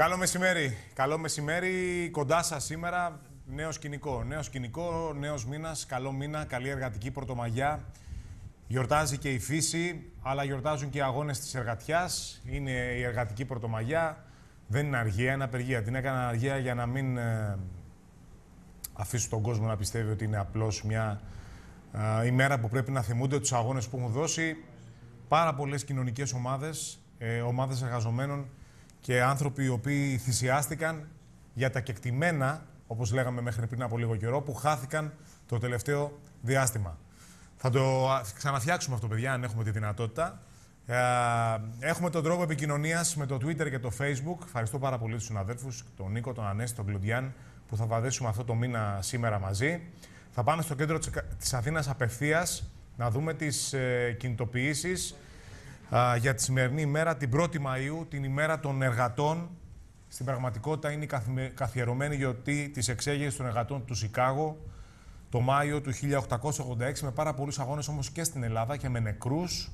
Καλό μεσημέρι. Καλό μεσημέρι. Κοντά σας σήμερα νέο σκηνικό. Νέο σκηνικό, νέος μήνας. Καλό μήνα. Καλή εργατική πρωτομαγιά. Γιορτάζει και η φύση, αλλά γιορτάζουν και οι αγώνες της εργατιάς. Είναι η εργατική πρωτομαγιά. Δεν είναι αργία, είναι απεργία. Την έκανα αργία για να μην ε, αφήσω τον κόσμο να πιστεύει ότι είναι απλώς μια ε, ημέρα που πρέπει να θυμούνται τους αγώνες που έχουν δώσει πάρα πολλές κοινωνικές ομάδες, ε, ομάδες εργαζομένων και άνθρωποι οι οποίοι θυσιάστηκαν για τα κεκτημένα, όπως λέγαμε μέχρι πριν από λίγο καιρό, που χάθηκαν το τελευταίο διάστημα. Θα το ξαναφτιάξουμε αυτό, παιδιά, αν έχουμε τη δυνατότητα. Ε, έχουμε τον τρόπο επικοινωνίας με το Twitter και το Facebook. Ευχαριστώ πάρα πολύ τους συναδέλφους, τον Νίκο, τον Ανέστη, τον Κλουντιάν, που θα βαδίσουμε αυτό το μήνα σήμερα μαζί. Θα πάμε στο κέντρο της Αθήνας απευθείας να δούμε τις ε, κινητοποιήσεις για τη σημερινή ημέρα, την 1η Μαΐου, την ημέρα των εργατών. Στην πραγματικότητα είναι η καθιερωμένη γιορτή της εξέγερσης των εργατών του Σικάγο το Μάιο του 1886 με πάρα πολλούς αγώνες όμως και στην Ελλάδα και με νεκρούς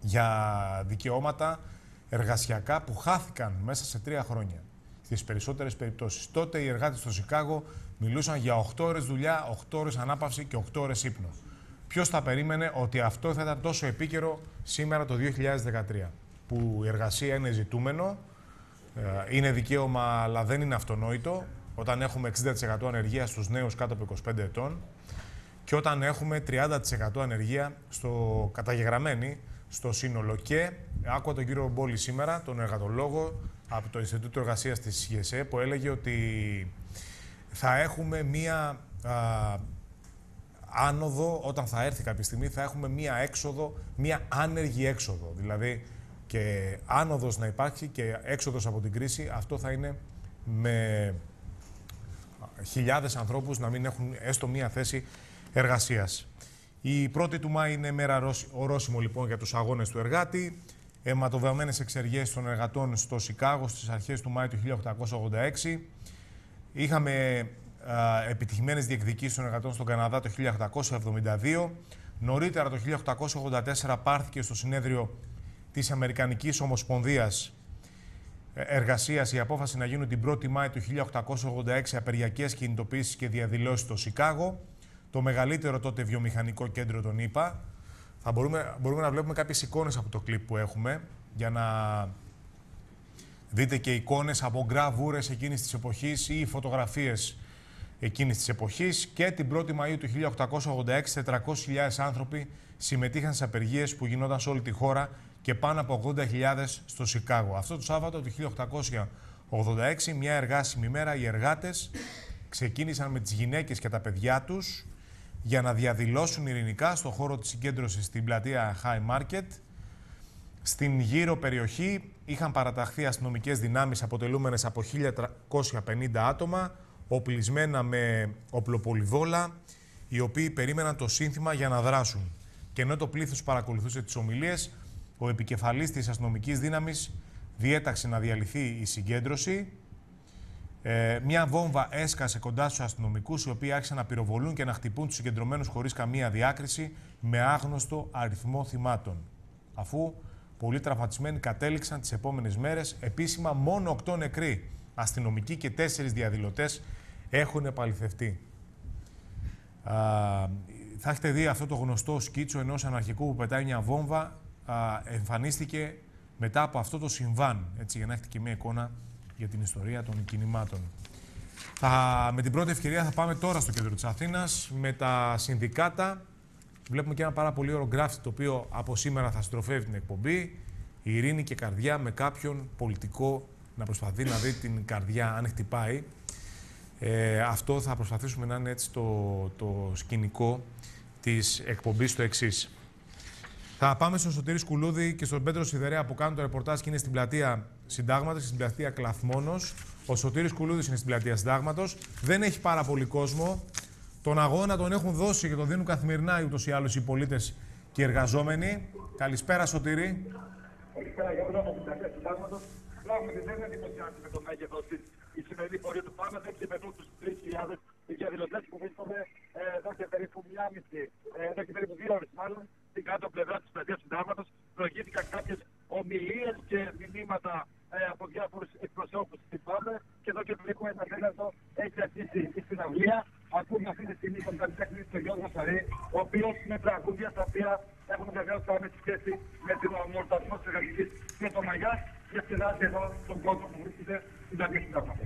για δικαιώματα εργασιακά που χάθηκαν μέσα σε τρία χρόνια στις περισσότερες περιπτώσεις. Τότε οι εργάτες στο Σικάγο μιλούσαν για 8 ώρες δουλειά, 8 ώρες ανάπαυση και 8 ώρες ύπνο. Ποιος θα περίμενε ότι αυτό θα ήταν τόσο επίκαιρο σήμερα το 2013, που η εργασία είναι ζητούμενο, ε, είναι δικαίωμα αλλά δεν είναι αυτονόητο, όταν έχουμε 60% ανεργία στους νέους κάτω από 25 ετών και όταν έχουμε 30% ανεργία στο καταγεγραμμένη στο σύνολο. Και άκουγα τον κύριο Μπόλη σήμερα, τον εργατολόγο από το Ινστιτούτο Εργασίας της ΓΕΣΕ, που έλεγε ότι θα έχουμε μία άνοδο, όταν θα έρθει κάποια στιγμή, θα έχουμε μία έξοδο, μία άνεργη έξοδο. Δηλαδή, και άνοδος να υπάρχει και έξοδος από την κρίση, αυτό θα είναι με χιλιάδες ανθρώπους να μην έχουν έστω μία θέση εργασίας. Η 1η του Μάη είναι μέρα ορόσημο λοιπόν για τους αγώνες του εργάτη. Αιματοβεωμένες εξεργίες των εργατών στο Σικάγο στις αρχές του Μάη του 1886. Είχαμε επιτυχημένες διεκδικήσεις των εργατών στον Καναδά το 1872. Νωρίτερα το 1884 πάρθηκε στο συνέδριο της Αμερικανικής Ομοσπονδίας ε, Εργασίας η απόφαση να γίνουν την 1η Μάη του 1886 απεργιακές κινητοποιήσεις και διαδηλώσεις στο Σικάγο, το μεγαλύτερο τότε βιομηχανικό κέντρο των ΗΠΑ. Θα μπορούμε, μπορούμε να βλέπουμε κάποιες εικόνες από το κλιπ που έχουμε για να δείτε και εικόνες από γκραβούρες εκείνης της εποχής ή φωτογραφίες εκείνης της εποχής και την 1η Μαΐου του 1886 400.000 άνθρωποι συμμετείχαν σε απεργίες που γινόταν σε όλη τη χώρα και πάνω από 80.000 στο Σικάγο. Αυτό το Σάββατο του 1886, μια εργάσιμη μέρα, οι εργάτες ξεκίνησαν με τις γυναίκες και τα παιδιά τους για να διαδηλώσουν ειρηνικά στο χώρο της συγκέντρωσης στην πλατεία High Market. Στην γύρω περιοχή είχαν παραταχθεί αστυνομικές δυνάμεις αποτελούμενες από 1.350 άτομα, οπλισμένα με οπλοπολιβόλα, οι οποίοι περίμεναν το σύνθημα για να δράσουν. Και ενώ το πλήθος παρακολουθούσε τις ομιλίες, ο επικεφαλής της αστυνομικής δύναμης διέταξε να διαλυθεί η συγκέντρωση. Ε, μια βόμβα έσκασε κοντά στους αστυνομικούς, οι οποίοι άρχισαν να πυροβολούν και να χτυπούν τους συγκεντρωμένους χωρίς καμία διάκριση, με άγνωστο αριθμό θυμάτων. Αφού πολλοί τραυματισμένοι κατέληξαν τις επόμενες μέρες, επίσημα μόνο 8 νεκροί αστυνομικοί και τέσσερις διαδηλωτές έχουν επαληθευτεί. Α, θα έχετε δει αυτό το γνωστό σκίτσο ενός αναρχικού που πετάει μια βόμβα. Α, εμφανίστηκε μετά από αυτό το συμβάν, έτσι, για να έχετε και μια εικόνα για την ιστορία των κινημάτων. Θα, με την πρώτη ευκαιρία θα πάμε τώρα στο κέντρο της Αθήνας με τα συνδικάτα. Βλέπουμε και ένα πάρα πολύ ωραίο γράφτη το οποίο από σήμερα θα στροφεύει την εκπομπή. Η ειρήνη και καρδιά με κάποιον πολιτικό να προσπαθεί να δει την καρδιά αν χτυπάει. Ε, αυτό θα προσπαθήσουμε να είναι έτσι το, το σκηνικό της εκπομπής το εξής. Θα πάμε στον Σωτήρη Σκουλούδη και στον Πέτρο Σιδερέα που κάνουν το ρεπορτάζ και είναι στην πλατεία Συντάγματος και στην πλατεία Κλαθμόνος. Ο Σωτήρης Κουλούδη είναι στην πλατεία Συντάγματος. Δεν έχει πάρα πολύ κόσμο. Τον αγώνα τον έχουν δώσει και τον δίνουν καθημερινά ούτως ή άλλως οι πολίτες και οι εργαζόμενοι. Καλησπέρα, Σωτήρη. Καλησπέρα, για από την πλατεία Συντάγματος. Πράγματι δεν εντυπωσιάζει με το μέγεθος της η σημερινή πορεία του Πάνα. Δεν ξεπερνούν του 3.000 διαδηλωτέ που βρίσκονται ε, εδώ και περίπου μία μισή, ε, εδώ και περίπου δύο ώρες μάλλον, στην κάτω πλευρά της πλατείας συντάγματο. Προηγήθηκαν κάποιες ομιλίες και μηνύματα ε, από διάφορους εκπροσώπους της ΠΑΜΕ και εδώ και περίπου ένα τέταρτο έχει αρχίσει η συναυλία. Ακούμε αυτή τη στιγμή τον καλλιτέχνη του Γιώργου Σαρή, ο οποίος με τραγούδια τα οποία έχουν βεβαίως άμεση σχέση με την ομορφωσμό της Γαλλική και το Μαγιάς και συνάδει εδώ τον κόσμο που βρίσκεται στην Αγία Συντάγματο.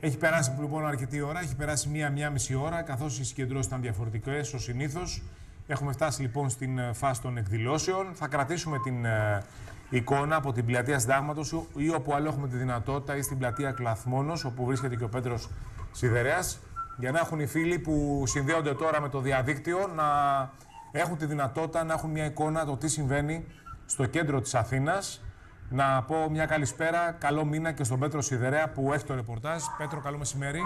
Έχει περάσει λοιπόν αρκετή ώρα, έχει περάσει μία-μία μισή ώρα, καθώς οι συγκεντρώσεις ήταν διαφορετικές ως συνήθως. Έχουμε φτάσει λοιπόν στην ε, φάση των εκδηλώσεων. Θα κρατήσουμε την ε, εικόνα από την πλατεία Συντάγματος ή όπου άλλο έχουμε τη δυνατότητα ή στην πλατεία Κλαθμόνος, όπου βρίσκεται και ο Πέτρος Σιδερέας, για να έχουν οι φίλοι που συνδέονται τώρα με το διαδίκτυο να έχουν τη δυνατότητα να έχουν μια εικόνα το τι συμβαίνει στο κέντρο της Αθήνας. Να πω μια καλησπέρα, καλό μήνα και στον Πέτρο Σιδερέα που έχει το ρεπορτάζ. Πέτρο, καλό μεσημέρι.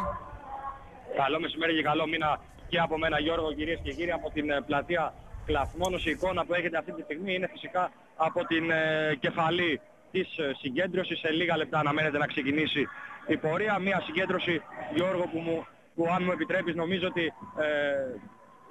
Καλό μεσημέρι και καλό μήνα και από μένα Γιώργο, κυρίες και κύριοι, από την ε, πλατεία Κλαθμόνος. Η εικόνα που έχετε αυτή τη στιγμή είναι φυσικά από την ε, κεφαλή της ε, συγκέντρωσης. Σε λίγα λεπτά αναμένεται να ξεκινήσει η πορεία. Μια συγκέντρωση, Γιώργο, που, μου, που αν μου επιτρέπεις νομίζω ότι ε,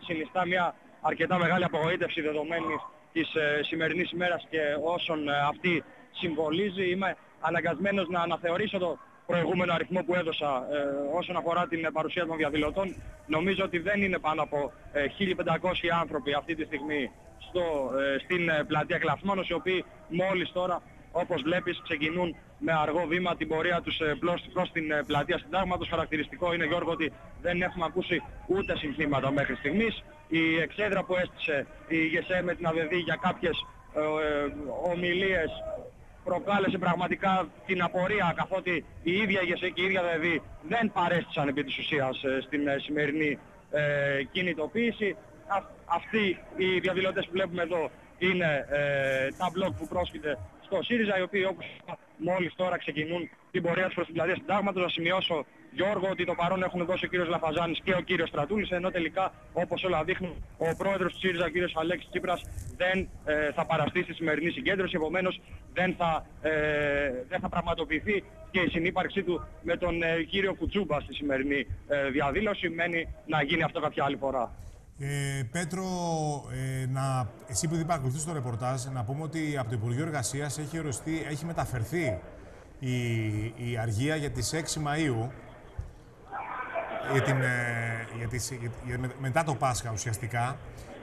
συνιστά μια αρκετά μεγάλη απογοήτευση δεδομένης της ε, σημερινής ημέρας και όσων ε, αυτή συμβολίζει. Είμαι αναγκασμένος να αναθεωρήσω το προηγούμενο αριθμό που έδωσα ε, όσον αφορά την παρουσία των διαδηλωτών. Νομίζω ότι δεν είναι πάνω από 1.500 άνθρωποι αυτή τη στιγμή στο, στην πλατεία Κλαθμόνος, οι οποίοι μόλις τώρα όπως βλέπεις ξεκινούν με αργό βήμα την πορεία τους προς, την πλατεία συντάγματος. Χαρακτηριστικό είναι Γιώργο ότι δεν έχουμε ακούσει ούτε συνθήματα μέχρι στιγμής η εξέδρα που έστησε η ΓΕΣΕ με την ΑΔΔ για κάποιες ε, ε, ομιλίες προκάλεσε πραγματικά την απορία καθότι η ίδια η ΓΕΣΕ και η ίδια ΑΔΔ δεν παρέστησαν επί της ουσίας ε, στην ε, σημερινή ε, κινητοποίηση. αυτοί οι διαδηλωτές που βλέπουμε εδώ είναι τα μπλοκ που πρόσκειται στο ΣΥΡΙΖΑ οι οποίοι όπως μόλις τώρα ξεκινούν την πορεία τους προς την πλατεία συντάγματος. Να σημειώσω Γιώργο ότι το παρόν έχουν δώσει ο κύριος Λαφαζάνης και ο κύριος Στρατούλης ενώ τελικά όπως όλα δείχνουν ο πρόεδρος του ΣΥΡΙΖΑ ο κύριος Αλέξης Τσίπρας δεν ε, θα παραστεί στη σημερινή συγκέντρωση επομένως δεν θα, ε, δεν θα πραγματοποιηθεί και η συνύπαρξή του με τον ε, κύριο Κουτσούμπα στη σημερινή ε, διαδήλωση μένει να γίνει αυτό κάποια άλλη φορά. Ε, Πέτρο, ε, να, εσύ που παρακολουθείς το ρεπορτάζ, να πούμε ότι από το Υπουργείο Εργασίας έχει, έχει μεταφερθεί η, η αργία για τις 6 Μαΐου για την, ε, για τις, για, μετά το Πάσχα ουσιαστικά.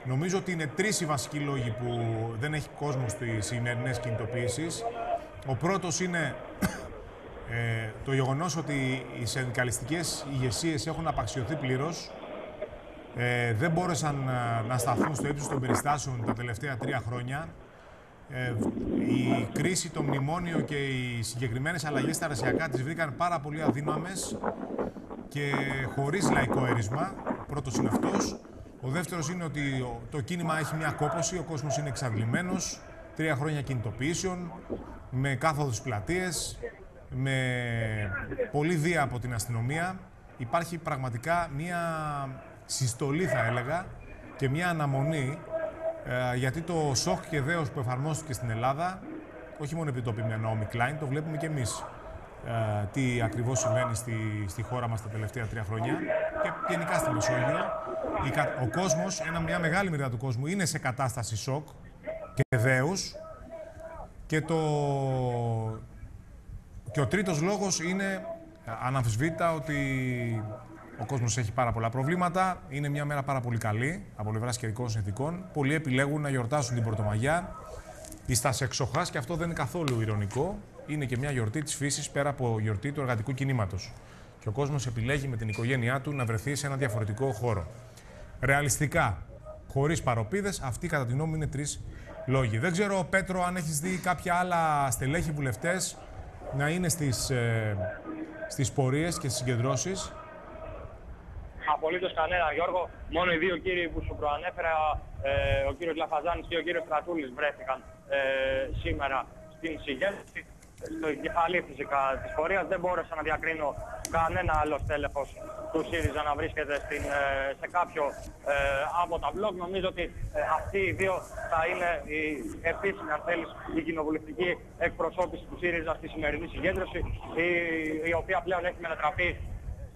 Νομίζω ότι είναι τρεις οι βασικοί λόγοι που δεν έχει κόσμο στις σημερινές κινητοποίησεις. Ο πρώτος είναι ε, το γεγονός ότι οι συνδικαλιστικές ηγεσίες έχουν απαξιωθεί πλήρως. Ε, δεν μπόρεσαν να, να σταθούν στο ύψος των περιστάσεων τα τελευταία τρία χρόνια. Ε, η κρίση, το μνημόνιο και οι συγκεκριμένες αλλαγές στα ρεσιακά τις βρήκαν πάρα πολύ αδύναμες και χωρίς λαϊκό έρισμα. Πρώτος είναι αυτός. Ο δεύτερος είναι ότι το κίνημα έχει μια κόπωση, ο κόσμος είναι εξαντλημένος, τρία χρόνια κινητοποιήσεων, με κάθοδους πλατείες, με πολύ βία από την αστυνομία. Υπάρχει πραγματικά μια συστολή θα έλεγα και μια αναμονή ε, γιατί το σοκ και δέος που εφαρμόστηκε στην Ελλάδα όχι μόνο επειδή το είπε Νόμι Κλάιν, το βλέπουμε και εμείς ε, τι ακριβώς συμβαίνει στη, στη χώρα μας τα τελευταία τρία χρόνια και γενικά στη Μεσόγειο. ο κόσμος, ένα, μια μεγάλη μερίδα του κόσμου είναι σε κατάσταση σοκ και δέους και, το, και ο τρίτος λόγος είναι αναμφισβήτητα ότι ο κόσμος έχει πάρα πολλά προβλήματα. Είναι μια μέρα πάρα πολύ καλή από πλευράς καιρικών συνθηκών. Πολλοί επιλέγουν να γιορτάσουν την Πρωτομαγιά ή στα εξοχά και αυτό δεν είναι καθόλου ηρωνικό είναι και μια γιορτή της φύσης πέρα από γιορτή του εργατικού κινήματος. Και ο κόσμος επιλέγει με την οικογένειά του να βρεθεί σε ένα διαφορετικό χώρο. Ρεαλιστικά, χωρίς παροπίδες, αυτοί κατά την νόμη είναι τρεις λόγοι. Δεν ξέρω, Πέτρο, αν έχεις δει κάποια άλλα στελέχη βουλευτές να είναι στις ε, στις πορείες και στις συγκεντρώσεις; Απολύτως κανένα, Γιώργο. Μόνο οι δύο κύριοι που σου προανέφερα, ε, ο κύριος Λαφαζάνης και ο κύριος Στρατούλης, βρέθηκαν ε, σήμερα στην συγκέντρωση στο κεφαλή φυσικά της πορείας. Δεν μπόρεσα να διακρίνω κανένα άλλο στέλεχος του ΣΥΡΙΖΑ να βρίσκεται στην, ε, σε κάποιο ε, από τα μπλοκ. Νομίζω ότι ε, αυτοί οι δύο θα είναι η επίσημη, αν θέλεις, η κοινοβουλευτική εκπροσώπηση του ΣΥΡΙΖΑ στη σημερινή συγκέντρωση, η, η οποία πλέον έχει μετατραπεί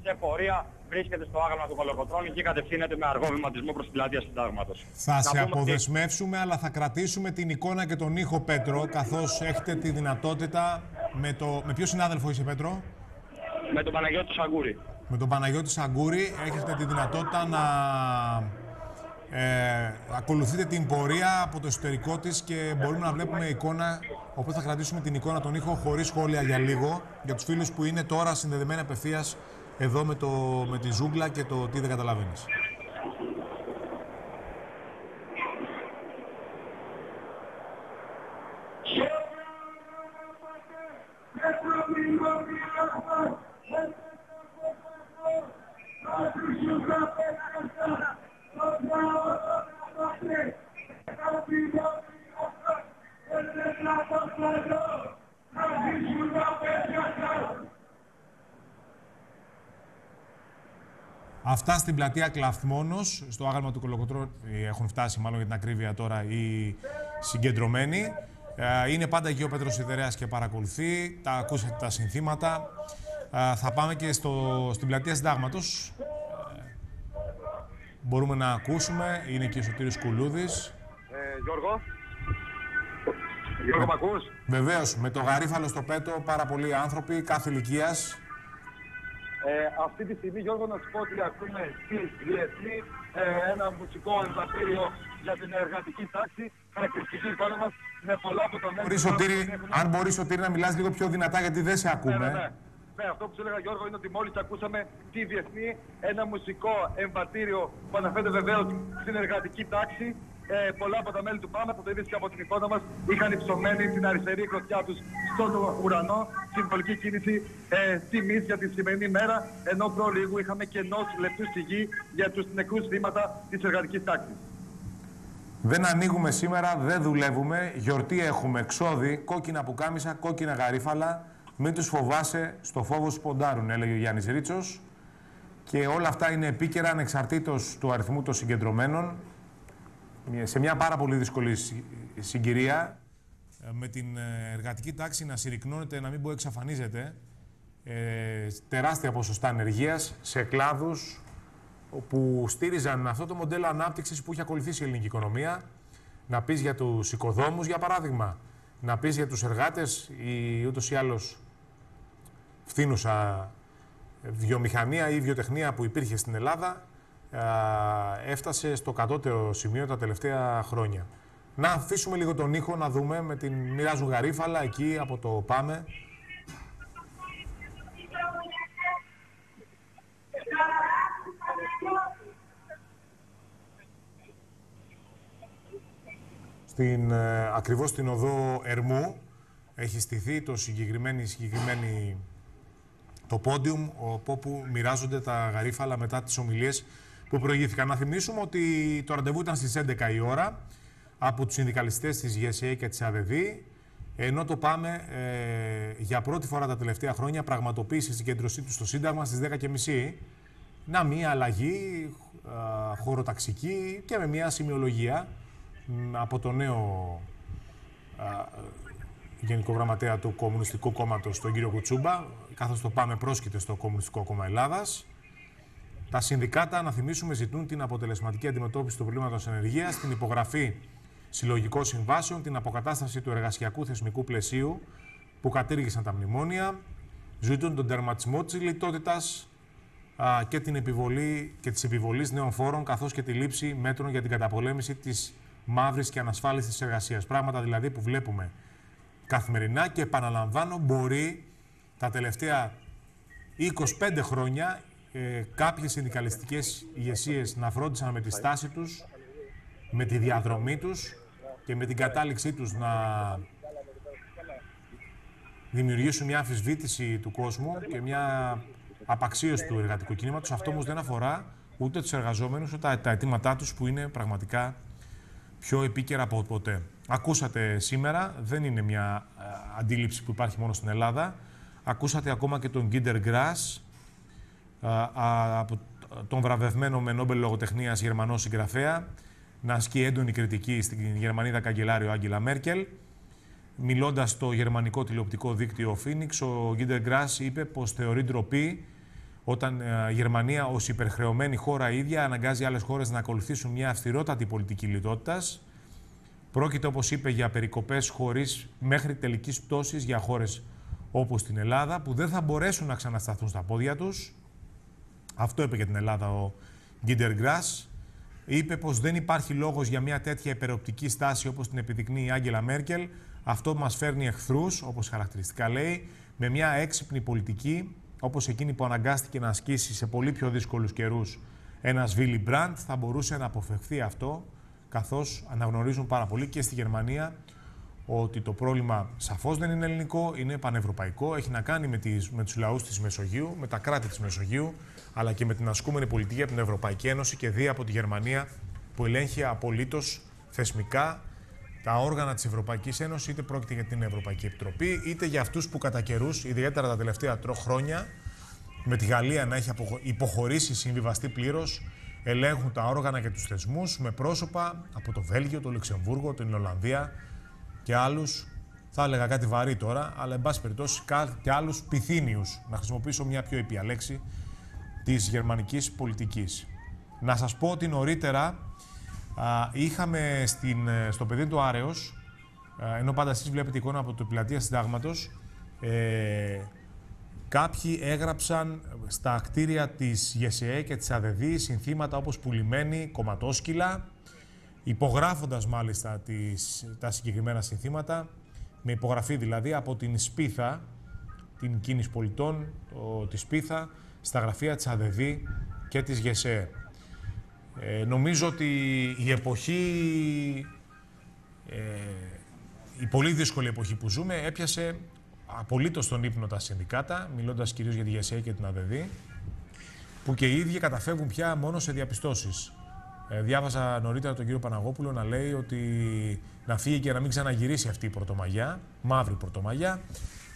σε πορεία βρίσκεται στο άγαλμα του Κολοκοτρώνη και κατευθύνεται με αργό βηματισμό προς την πλατεία συντάγματος. Θα σε αποδεσμεύσουμε, αλλά θα κρατήσουμε την εικόνα και τον ήχο, Πέτρο, καθώς έχετε τη δυνατότητα με, το... με ποιο συνάδελφο είσαι, Πέτρο; Με τον Παναγιώτη Σαγκούρη. Με τον Παναγιώτη Σαγκούρη έχετε τη δυνατότητα να ε, ακολουθείτε την πορεία από το εσωτερικό της και μπορούμε να βλέπουμε εικόνα, οπότε θα κρατήσουμε την εικόνα των ήχο χωρίς σχόλια για λίγο, για τους φίλους που είναι τώρα συνδεδεμένοι απευθείας εδώ με, το, με τη ζούγκλα και το τι δεν καταλαβαίνεις. Αυτά στην πλατεία Κλαθμόνος, στο άγαλμα του Κολοκοτρό έχουν φτάσει μάλλον για την ακρίβεια τώρα οι συγκεντρωμένοι. Ε, είναι πάντα εκεί ο Πέτρος Σιδερέας και παρακολουθεί, τα ακούσατε τα συνθήματα. Ε, θα πάμε και στο, στην πλατεία Συντάγματος. Ε, μπορούμε να ακούσουμε, είναι και ο Σωτήρης Κουλούδης. Ε, Γιώργο. Γιώργο, με ακούς; Βεβαίως, με το γαρίφαλο στο πέτο, πάρα πολλοί άνθρωποι, κάθε ηλικίας. Ε, αυτή τη στιγμή, Γιώργο, να σου πω ότι ακούμε στη Διεθνή ε, ένα μουσικό εμβατήριο για την εργατική τάξη. Χαρακτηριστική εικόνα μας με πολλά από τα Μπορείς, Σωτήρη, αν μπορείς, Σωτήρη, να μιλάς λίγο πιο δυνατά, γιατί δεν σε ακούμε. Ναι, ναι, ναι. Ναι, αυτό που σου έλεγα Γιώργο είναι ότι μόλις ακούσαμε τη Διεθνή, ένα μουσικό εμβατήριο που αναφέρεται βεβαίως στην εργατική τάξη ε, πολλά από τα μέλη του ΠΑΜΕ, που το είδες και από την εικόνα μας, είχαν υψωμένη την αριστερή κλωτιά τους στον ουρανό, συμβολική κίνηση ε, τιμής για τη σημερινή μέρα, ενώ προ λίγου είχαμε και ενός λεπτούς στη γη για τους νεκρούς θύματα της εργατικής τάξης. Δεν ανοίγουμε σήμερα, δεν δουλεύουμε. Γιορτή έχουμε, ξόδι, κόκκινα πουκάμισα, κόκκινα γαρίφαλα. Μην τους φοβάσαι, στο φόβο σου ποντάρουν, έλεγε ο Γιάννης Ρίτσος. Και όλα αυτά είναι επίκαιρα ανεξαρτήτως του αριθμού των συγκεντρωμένων σε μια πάρα πολύ δύσκολη συγκυρία, ε, με την ε, εργατική τάξη να συρρυκνώνεται, να μην μπορεί εξαφανίζεται, ε, τεράστια ποσοστά ανεργίας σε κλάδους που στήριζαν αυτό το μοντέλο ανάπτυξης που είχε ακολουθήσει η ελληνική οικονομία. Να πεις για τους οικοδόμους, για παράδειγμα, να πεις για τους εργάτες, η ούτως ή άλλως φθήνουσα βιομηχανία ή βιοτεχνία που υπήρχε στην Ελλάδα, έφτασε στο κατώτερο σημείο τα τελευταία χρόνια. Να αφήσουμε λίγο τον ήχο να δούμε με την μοιράζουν γαρίφαλα εκεί από το Πάμε. Στην, ε, ακριβώς στην οδό Ερμού έχει στηθεί το συγκεκριμένη, συγκεκριμένη το πόντιουμ όπου μοιράζονται τα γαρίφαλα μετά τις ομιλίες που προηγήθηκαν. Να θυμίσουμε ότι το ραντεβού ήταν στις 11 η ώρα από τους συνδικαλιστές της ΓΕΣΕ και της ΑΔΔ, ενώ το ΠΑΜΕ ε, για πρώτη φορά τα τελευταία χρόνια πραγματοποίησε την κέντρωσή του στο Σύνταγμα στις 10.30. Να μία αλλαγή ε, χωροταξική και με μία σημειολογία από το νέο ε, Γενικό Γραμματέα του Κομμουνιστικού Κόμματος, τον κύριο Κουτσούμπα, καθώς το ΠΑΜΕ πρόσκειται στο Κομμουνιστικό Κόμμα Ελλάδας. Τα συνδικάτα, να θυμίσουμε, ζητούν την αποτελεσματική αντιμετώπιση του προβλήματος ενεργείας, την υπογραφή συλλογικών συμβάσεων, την αποκατάσταση του εργασιακού θεσμικού πλαισίου που κατήργησαν τα μνημόνια, ζητούν τον τερματισμό της λιτότητας και την επιβολή και της επιβολής νέων φόρων, καθώς και τη λήψη μέτρων για την καταπολέμηση της μαύρης και ανασφάλιστης εργασίας. Πράγματα δηλαδή που βλέπουμε καθημερινά και επαναλαμβάνω μπορεί τα τελευταία 25 χρόνια ε, κάποιες συνδικαλιστικές ηγεσίες να φρόντισαν με τη στάση τους, με τη διαδρομή τους και με την κατάληξή τους να δημιουργήσουν μια αμφισβήτηση του κόσμου και μια απαξίωση του εργατικού κινήματος. Αυτό όμως δεν αφορά ούτε τους εργαζόμενους, ούτε τα αιτήματά τους που είναι πραγματικά πιο επίκαιρα από ποτέ. Ακούσατε σήμερα, δεν είναι μια ε, αντίληψη που υπάρχει μόνο στην Ελλάδα. Ακούσατε ακόμα και τον Γκίντερ Γκράς, από τον βραβευμένο με Νόμπελ Λογοτεχνίας Γερμανός συγγραφέα να ασκεί έντονη κριτική στην Γερμανίδα καγκελάριο Άγγελα Μέρκελ. Μιλώντας στο γερμανικό τηλεοπτικό δίκτυο Phoenix, ο Γκίντερ Γκράς είπε πως θεωρεί ντροπή όταν η Γερμανία ως υπερχρεωμένη χώρα ίδια αναγκάζει άλλες χώρες να ακολουθήσουν μια αυστηρότατη πολιτική λιτότητας. Πρόκειται, όπως είπε, για περικοπές χωρίς μέχρι τελικής πτώσης για χώρες όπως την Ελλάδα, που δεν θα μπορέσουν να ξανασταθούν στα πόδια τους Αυτό είπε για την Ελλάδα ο Γκίντερ Γκράς. Είπε πως δεν υπάρχει λόγος για μια τέτοια υπεροπτική στάση όπως την επιδεικνύει η Άγγελα Μέρκελ. Αυτό μας φέρνει εχθρούς, όπως χαρακτηριστικά λέει, με μια έξυπνη πολιτική όπως εκείνη που αναγκάστηκε να ασκήσει σε πολύ πιο δύσκολους καιρούς ένας Βίλι Μπραντ. Θα μπορούσε να αποφευχθεί αυτό, καθώς αναγνωρίζουν πάρα πολύ και στη Γερμανία ότι το πρόβλημα σαφώς δεν είναι ελληνικό, είναι πανευρωπαϊκό. Έχει να κάνει με, τις, με τους λαούς της Μεσογείου, με τα κράτη της Μεσογείου, αλλά και με την ασκούμενη πολιτική από την Ευρωπαϊκή Ένωση και δι' από τη Γερμανία που ελέγχει απολύτως θεσμικά τα όργανα της Ευρωπαϊκής Ένωσης, είτε πρόκειται για την Ευρωπαϊκή Επιτροπή, είτε για αυτούς που κατά καιρούς, ιδιαίτερα τα τελευταία χρόνια, με τη Γαλλία να έχει υποχωρήσει, συμβιβαστεί πλήρως, ελέγχουν τα όργανα και τους θεσμούς με πρόσωπα από το Βέλγιο, το Λουξεμβούργο, την Ολλανδία και άλλους. Θα έλεγα κάτι βαρύ τώρα, αλλά εν πάση περιπτώσει και άλλους πυθύνιους, να χρησιμοποιήσω μια πιο ήπια λέξη, της γερμανικής πολιτικής. Να σας πω ότι νωρίτερα Α, είχαμε στην, ε, στο παιδί του Άρεος, ενώ πάντα εσείς βλέπετε εικόνα από το πλατεία συντάγματος, ε, κάποιοι έγραψαν στα κτίρια της ΓΕΣΕΕ και της ΑΔΕΔΗ συνθήματα όπως πουλημένη, κομματόσκυλα, υπογράφοντας μάλιστα τις, τα συγκεκριμένα συνθήματα, με υπογραφή δηλαδή από την Σπίθα, την κίνηση πολιτών, το, τη Σπίθα, στα γραφεία της ΑΔΕΔΗ και της ΓΕΣΕΕ. Ε, νομίζω ότι η εποχή, ε, η πολύ δύσκολη εποχή που ζούμε, έπιασε απολύτως τον ύπνο τα συνδικάτα, μιλώντας κυρίως για τη ΓΕΣΕ και την ΑΔΔ, που και οι ίδιοι καταφεύγουν πια μόνο σε διαπιστώσεις. Ε, διάβαζα νωρίτερα τον κύριο Παναγόπουλο να λέει ότι να φύγει και να μην ξαναγυρίσει αυτή η πρωτομαγιά, μαύρη πρωτομαγιά,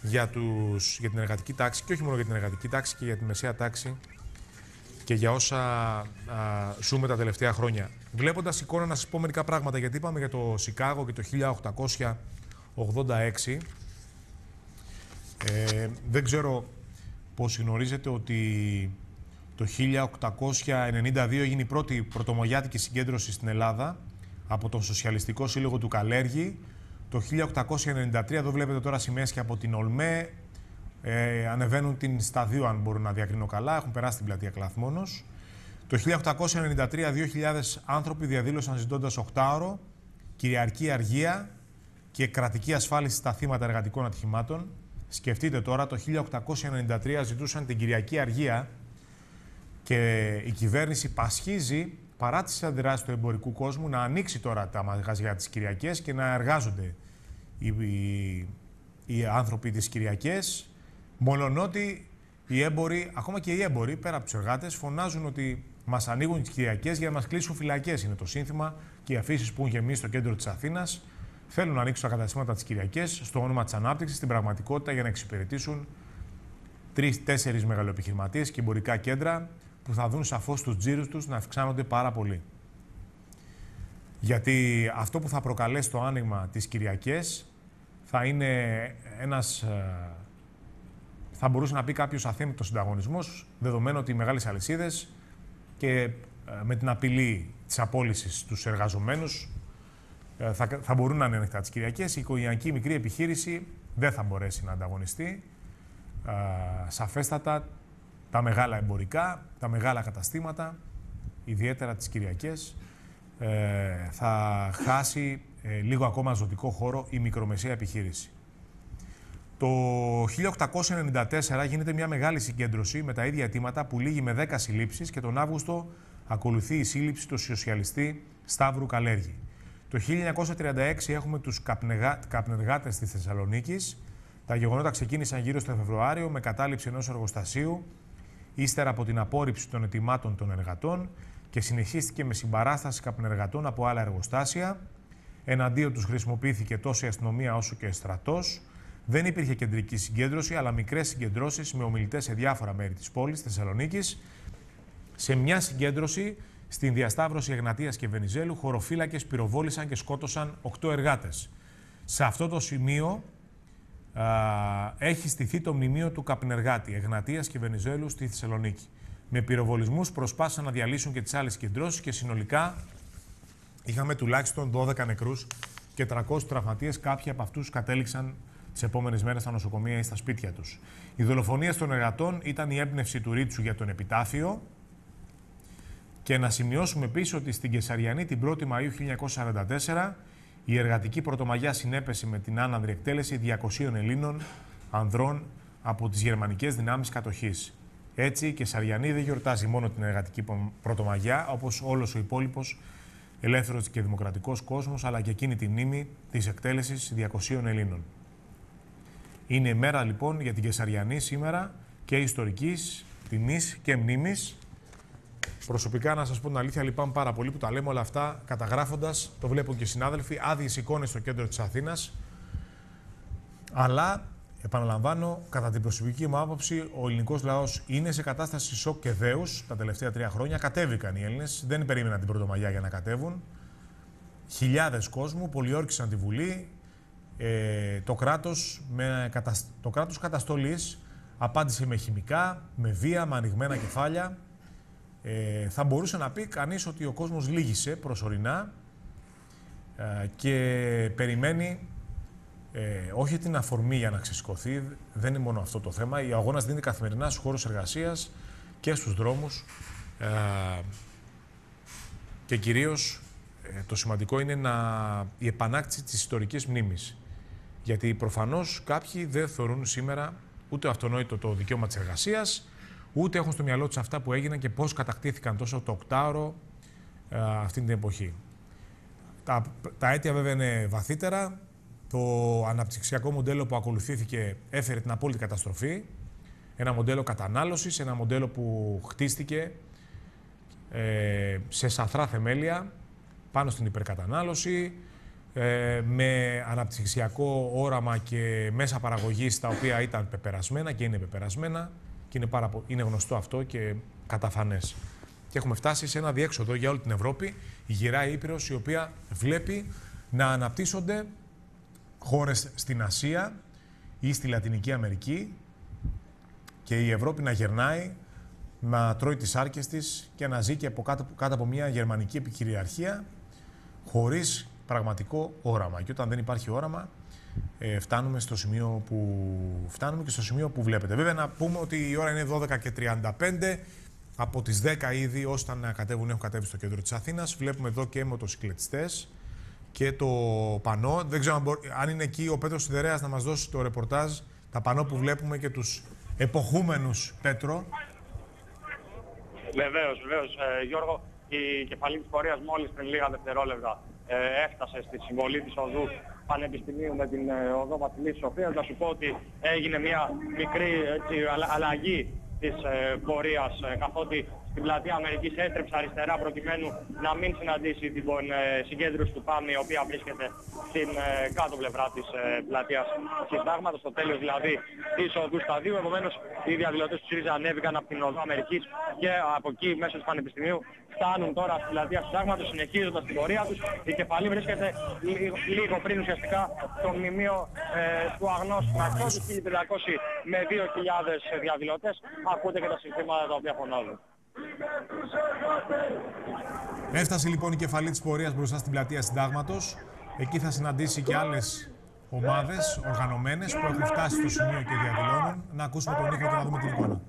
για, τους, για την εργατική τάξη και όχι μόνο για την εργατική τάξη και για τη μεσαία τάξη και για όσα α, ζούμε τα τελευταία χρόνια. Βλέποντας εικόνα να σας πω μερικά πράγματα, γιατί είπαμε για το Σικάγο και το 1886. Ε, δεν ξέρω πώς γνωρίζετε ότι το 1892 έγινε η πρώτη πρωτομογιάτικη συγκέντρωση στην Ελλάδα από τον Σοσιαλιστικό Σύλλογο του Καλέργη. Το 1893, εδώ βλέπετε τώρα σημαίες και από την Ολμέ, ε, ανεβαίνουν την σταδίου, αν μπορώ να διακρίνω καλά. Έχουν περάσει την πλατεία Κλαθμόνος. Το 1893, 2.000 άνθρωποι διαδήλωσαν ζητώντας 8 ώρο, κυριαρχική αργία και κρατική ασφάλιση στα θύματα εργατικών ατυχημάτων. Σκεφτείτε τώρα, το 1893 ζητούσαν την Κυριακή Αργία και η κυβέρνηση πασχίζει παρά τις αντιδράσεις του εμπορικού κόσμου να ανοίξει τώρα τα μαγαζιά τις Κυριακές και να εργάζονται οι, οι, οι άνθρωποι τις Κυριακές Μολονότι οι έμποροι, ακόμα και οι έμποροι, πέρα από τους εργάτες, φωνάζουν ότι μας ανοίγουν τις Κυριακές για να μας κλείσουν φυλακές. Είναι το σύνθημα και οι αφήσεις που έχουν γεμίσει στο κέντρο της Αθήνας. Θέλουν να ανοίξουν τα καταστήματα της Κυριακές στο όνομα της ανάπτυξης, στην πραγματικότητα για να εξυπηρετήσουν τρει-τέσσερι μεγαλοεπιχειρηματίες και εμπορικά κέντρα που θα δουν σαφώς τους τζίρους τους να αυξάνονται πάρα πολύ. Γιατί αυτό που θα προκαλέσει το άνοιγμα της Κυριακές θα είναι ένας ε, θα μπορούσε να πει κάποιος αθέμητος συνταγωνισμός, δεδομένου ότι οι μεγάλες αλυσίδες και ε, με την απειλή της απόλυσης στου εργαζομένους ε, θα, θα μπορούν να είναι ανοιχτά τις Κυριακές. Η οικογενειακή μικρή επιχείρηση δεν θα μπορέσει να ανταγωνιστεί. Ε, σαφέστατα τα μεγάλα εμπορικά, τα μεγάλα καταστήματα, ιδιαίτερα τις Κυριακές, θα χάσει λίγο ακόμα ζωτικό χώρο η μικρομεσαία επιχείρηση. Το 1894 γίνεται μια μεγάλη συγκέντρωση με τα ίδια αιτήματα που λύγει με 10 συλλήψεις και τον Αύγουστο ακολουθεί η σύλληψη του σοσιαλιστή Σταύρου Καλέργη. Το 1936 έχουμε τους καπνεγα... καπνεργάτες της Θεσσαλονίκης. Τα γεγονότα ξεκίνησαν γύρω στο Φεβρουάριο με κατάληψη ενός εργοστασίου ύστερα από την απόρριψη των ετοιμάτων των εργατών και συνεχίστηκε με συμπαράσταση καπνεργατών από άλλα εργοστάσια. Εναντίον τους χρησιμοποιήθηκε τόσο η αστυνομία όσο και ο στρατός. Δεν υπήρχε κεντρική συγκέντρωση, αλλά μικρές συγκεντρώσεις με ομιλητές σε διάφορα μέρη της πόλης Θεσσαλονίκης. Σε μια συγκέντρωση στην διασταύρωση Εγνατίας και Βενιζέλου, χωροφύλακες πυροβόλησαν και σκότωσαν 8 εργάτες. Σε αυτό το σημείο α, έχει στηθεί το μνημείο του καπνεργάτη Εγνατίας και Βενιζέλου στη Θεσσαλονίκη. Με πυροβολισμούς προσπάθησαν να διαλύσουν και τις άλλες συγκεντρώσει και συνολικά είχαμε τουλάχιστον 12 νεκρούς και 300 τραυματίες. Κάποιοι από αυτούς κατέληξαν τις επόμενες μέρες στα νοσοκομεία ή στα σπίτια τους. Η δολοφονία των εργατών ήταν η έμπνευση του Ρίτσου για τον επιτάφιο. Και να σημειώσουμε επίσης ότι στην Κεσαριανή την 1η Μαΐου 1944 η εργατική πρωτομαγιά συνέπεσε με την άναδρη εκτέλεση 200 Ελλήνων ανδρών από τις γερμανικές δυνάμεις κατοχής. Έτσι, η Κεσαριανή δεν γιορτάζει μόνο την εργατική πρωτομαγιά, όπως όλος ο υπόλοιπος ελεύθερος και δημοκρατικός κόσμος, αλλά και εκείνη τη μνήμη της εκτέλεσης 200 Ελλήνων. Είναι μέρα λοιπόν για την Κεσαριανή σήμερα και ιστορικής τιμής και μνήμης. Προσωπικά να σας πω την αλήθεια λυπάμαι πάρα πολύ που τα λέμε όλα αυτά καταγράφοντας, το βλέπουν και οι συνάδελφοι, άδειες εικόνες στο κέντρο της Αθήνας. Αλλά, επαναλαμβάνω, κατά την προσωπική μου άποψη, ο ελληνικός λαός είναι σε κατάσταση σοκ και δέους τα τελευταία τρία χρόνια. Κατέβηκαν οι Έλληνες, δεν περίμεναν την Πρωτομαγιά για να κατέβουν. Χιλιάδες κόσμου πολιόρκησαν τη Βουλή, ε, το, κράτος με, το κράτος καταστολής απάντησε με χημικά, με βία, με ανοιγμένα κεφάλια. Ε, θα μπορούσε να πει κανείς ότι ο κόσμος λύγησε προσωρινά ε, και περιμένει ε, όχι την αφορμή για να ξεσηκωθεί, δεν είναι μόνο αυτό το θέμα. Η αγώνας δίνει καθημερινά στους χώρους εργασίας και στους δρόμους ε, και κυρίως το σημαντικό είναι να, η επανάκτηση της ιστορικής μνήμης. Γιατί προφανώς κάποιοι δεν θεωρούν σήμερα ούτε αυτονόητο το δικαίωμα της εργασίας, ούτε έχουν στο μυαλό τους αυτά που έγιναν και πώς κατακτήθηκαν τόσο το οκτάωρο ε, αυτή την εποχή. Τα, τα αίτια βέβαια είναι βαθύτερα. Το αναπτυξιακό μοντέλο που ακολουθήθηκε έφερε την απόλυτη καταστροφή. Ένα μοντέλο κατανάλωσης, ένα μοντέλο που χτίστηκε ε, σε σαθρά θεμέλια πάνω στην υπερκατανάλωση, ε, με αναπτυξιακό όραμα και μέσα παραγωγής τα οποία ήταν πεπερασμένα και είναι πεπερασμένα και είναι, πάρα, είναι γνωστό αυτό και καταφανές. Και έχουμε φτάσει σε ένα διέξοδο για όλη την Ευρώπη, η γυρά Ήπειρος, η οποία βλέπει να αναπτύσσονται χώρες στην Ασία ή στη Λατινική Αμερική και η Ευρώπη να γερνάει, να τρώει τις άρκες της και να ζει και από κάτω, κάτω από μια γερμανική επικυριαρχία χωρίς πραγματικό όραμα. Και όταν δεν υπάρχει όραμα, ε, φτάνουμε στο σημείο που φτάνουμε και στο σημείο που βλέπετε. Βέβαια, να πούμε ότι η ώρα είναι 12 και 35. Από τις 10 ήδη, όταν κατέβουν, έχουν κατέβει στο κέντρο της Αθήνας. Βλέπουμε εδώ και μοτοσυκλετιστές και το πανό. Δεν ξέρω αν, είναι εκεί ο Πέτρος Σιδερέας να μας δώσει το ρεπορτάζ, τα πανό που βλέπουμε και τους εποχούμενους, Πέτρο. Βεβαίως, βεβαίως. Ε, Γιώργο, η κεφαλή της πορείας μόλις πριν λίγα δευτερόλεπτα ε, έφτασε στη συμβολή της οδού Πανεπιστημίου με την ε, οδό Βασιλής Σοφίας. Να σου πω ότι έγινε μια μικρή έτσι, αλλαγή της ε, πορείας καθότι στην πλατεία Αμερικής έτρεψε αριστερά προκειμένου να μην συναντήσει την ε, συγκέντρωση του ΠΑΜΗ η οποία βρίσκεται στην ε, κάτω πλευρά της ε, πλατείας Συντάγματος, στο τέλος δηλαδή της οδούς σταδίου. Επομένως οι διαδηλωτές του ΣΥΡΙΖΑ ανέβηκαν από την οδό Αμερικής και από εκεί μέσω του Πανεπιστημίου φτάνουν τώρα στην πλατεία Συντάγματος συνεχίζοντας την πορεία τους. Η κεφαλή βρίσκεται λίγο πριν ουσιαστικά το μνημείο του αγνώστου Μαξόντου 1500 με 2.000 διαδηλωτές. Ακούτε και τα συστήματα τα οποία φωνάζουν. Έφτασε λοιπόν η κεφαλή της πορείας μπροστά στην πλατεία Συντάγματος. Εκεί θα συναντήσει και άλλες ομάδες οργανωμένες που έχουν φτάσει στο σημείο και διαδηλώνουν. Να ακούσουμε τον ήχο και να δούμε την εικόνα.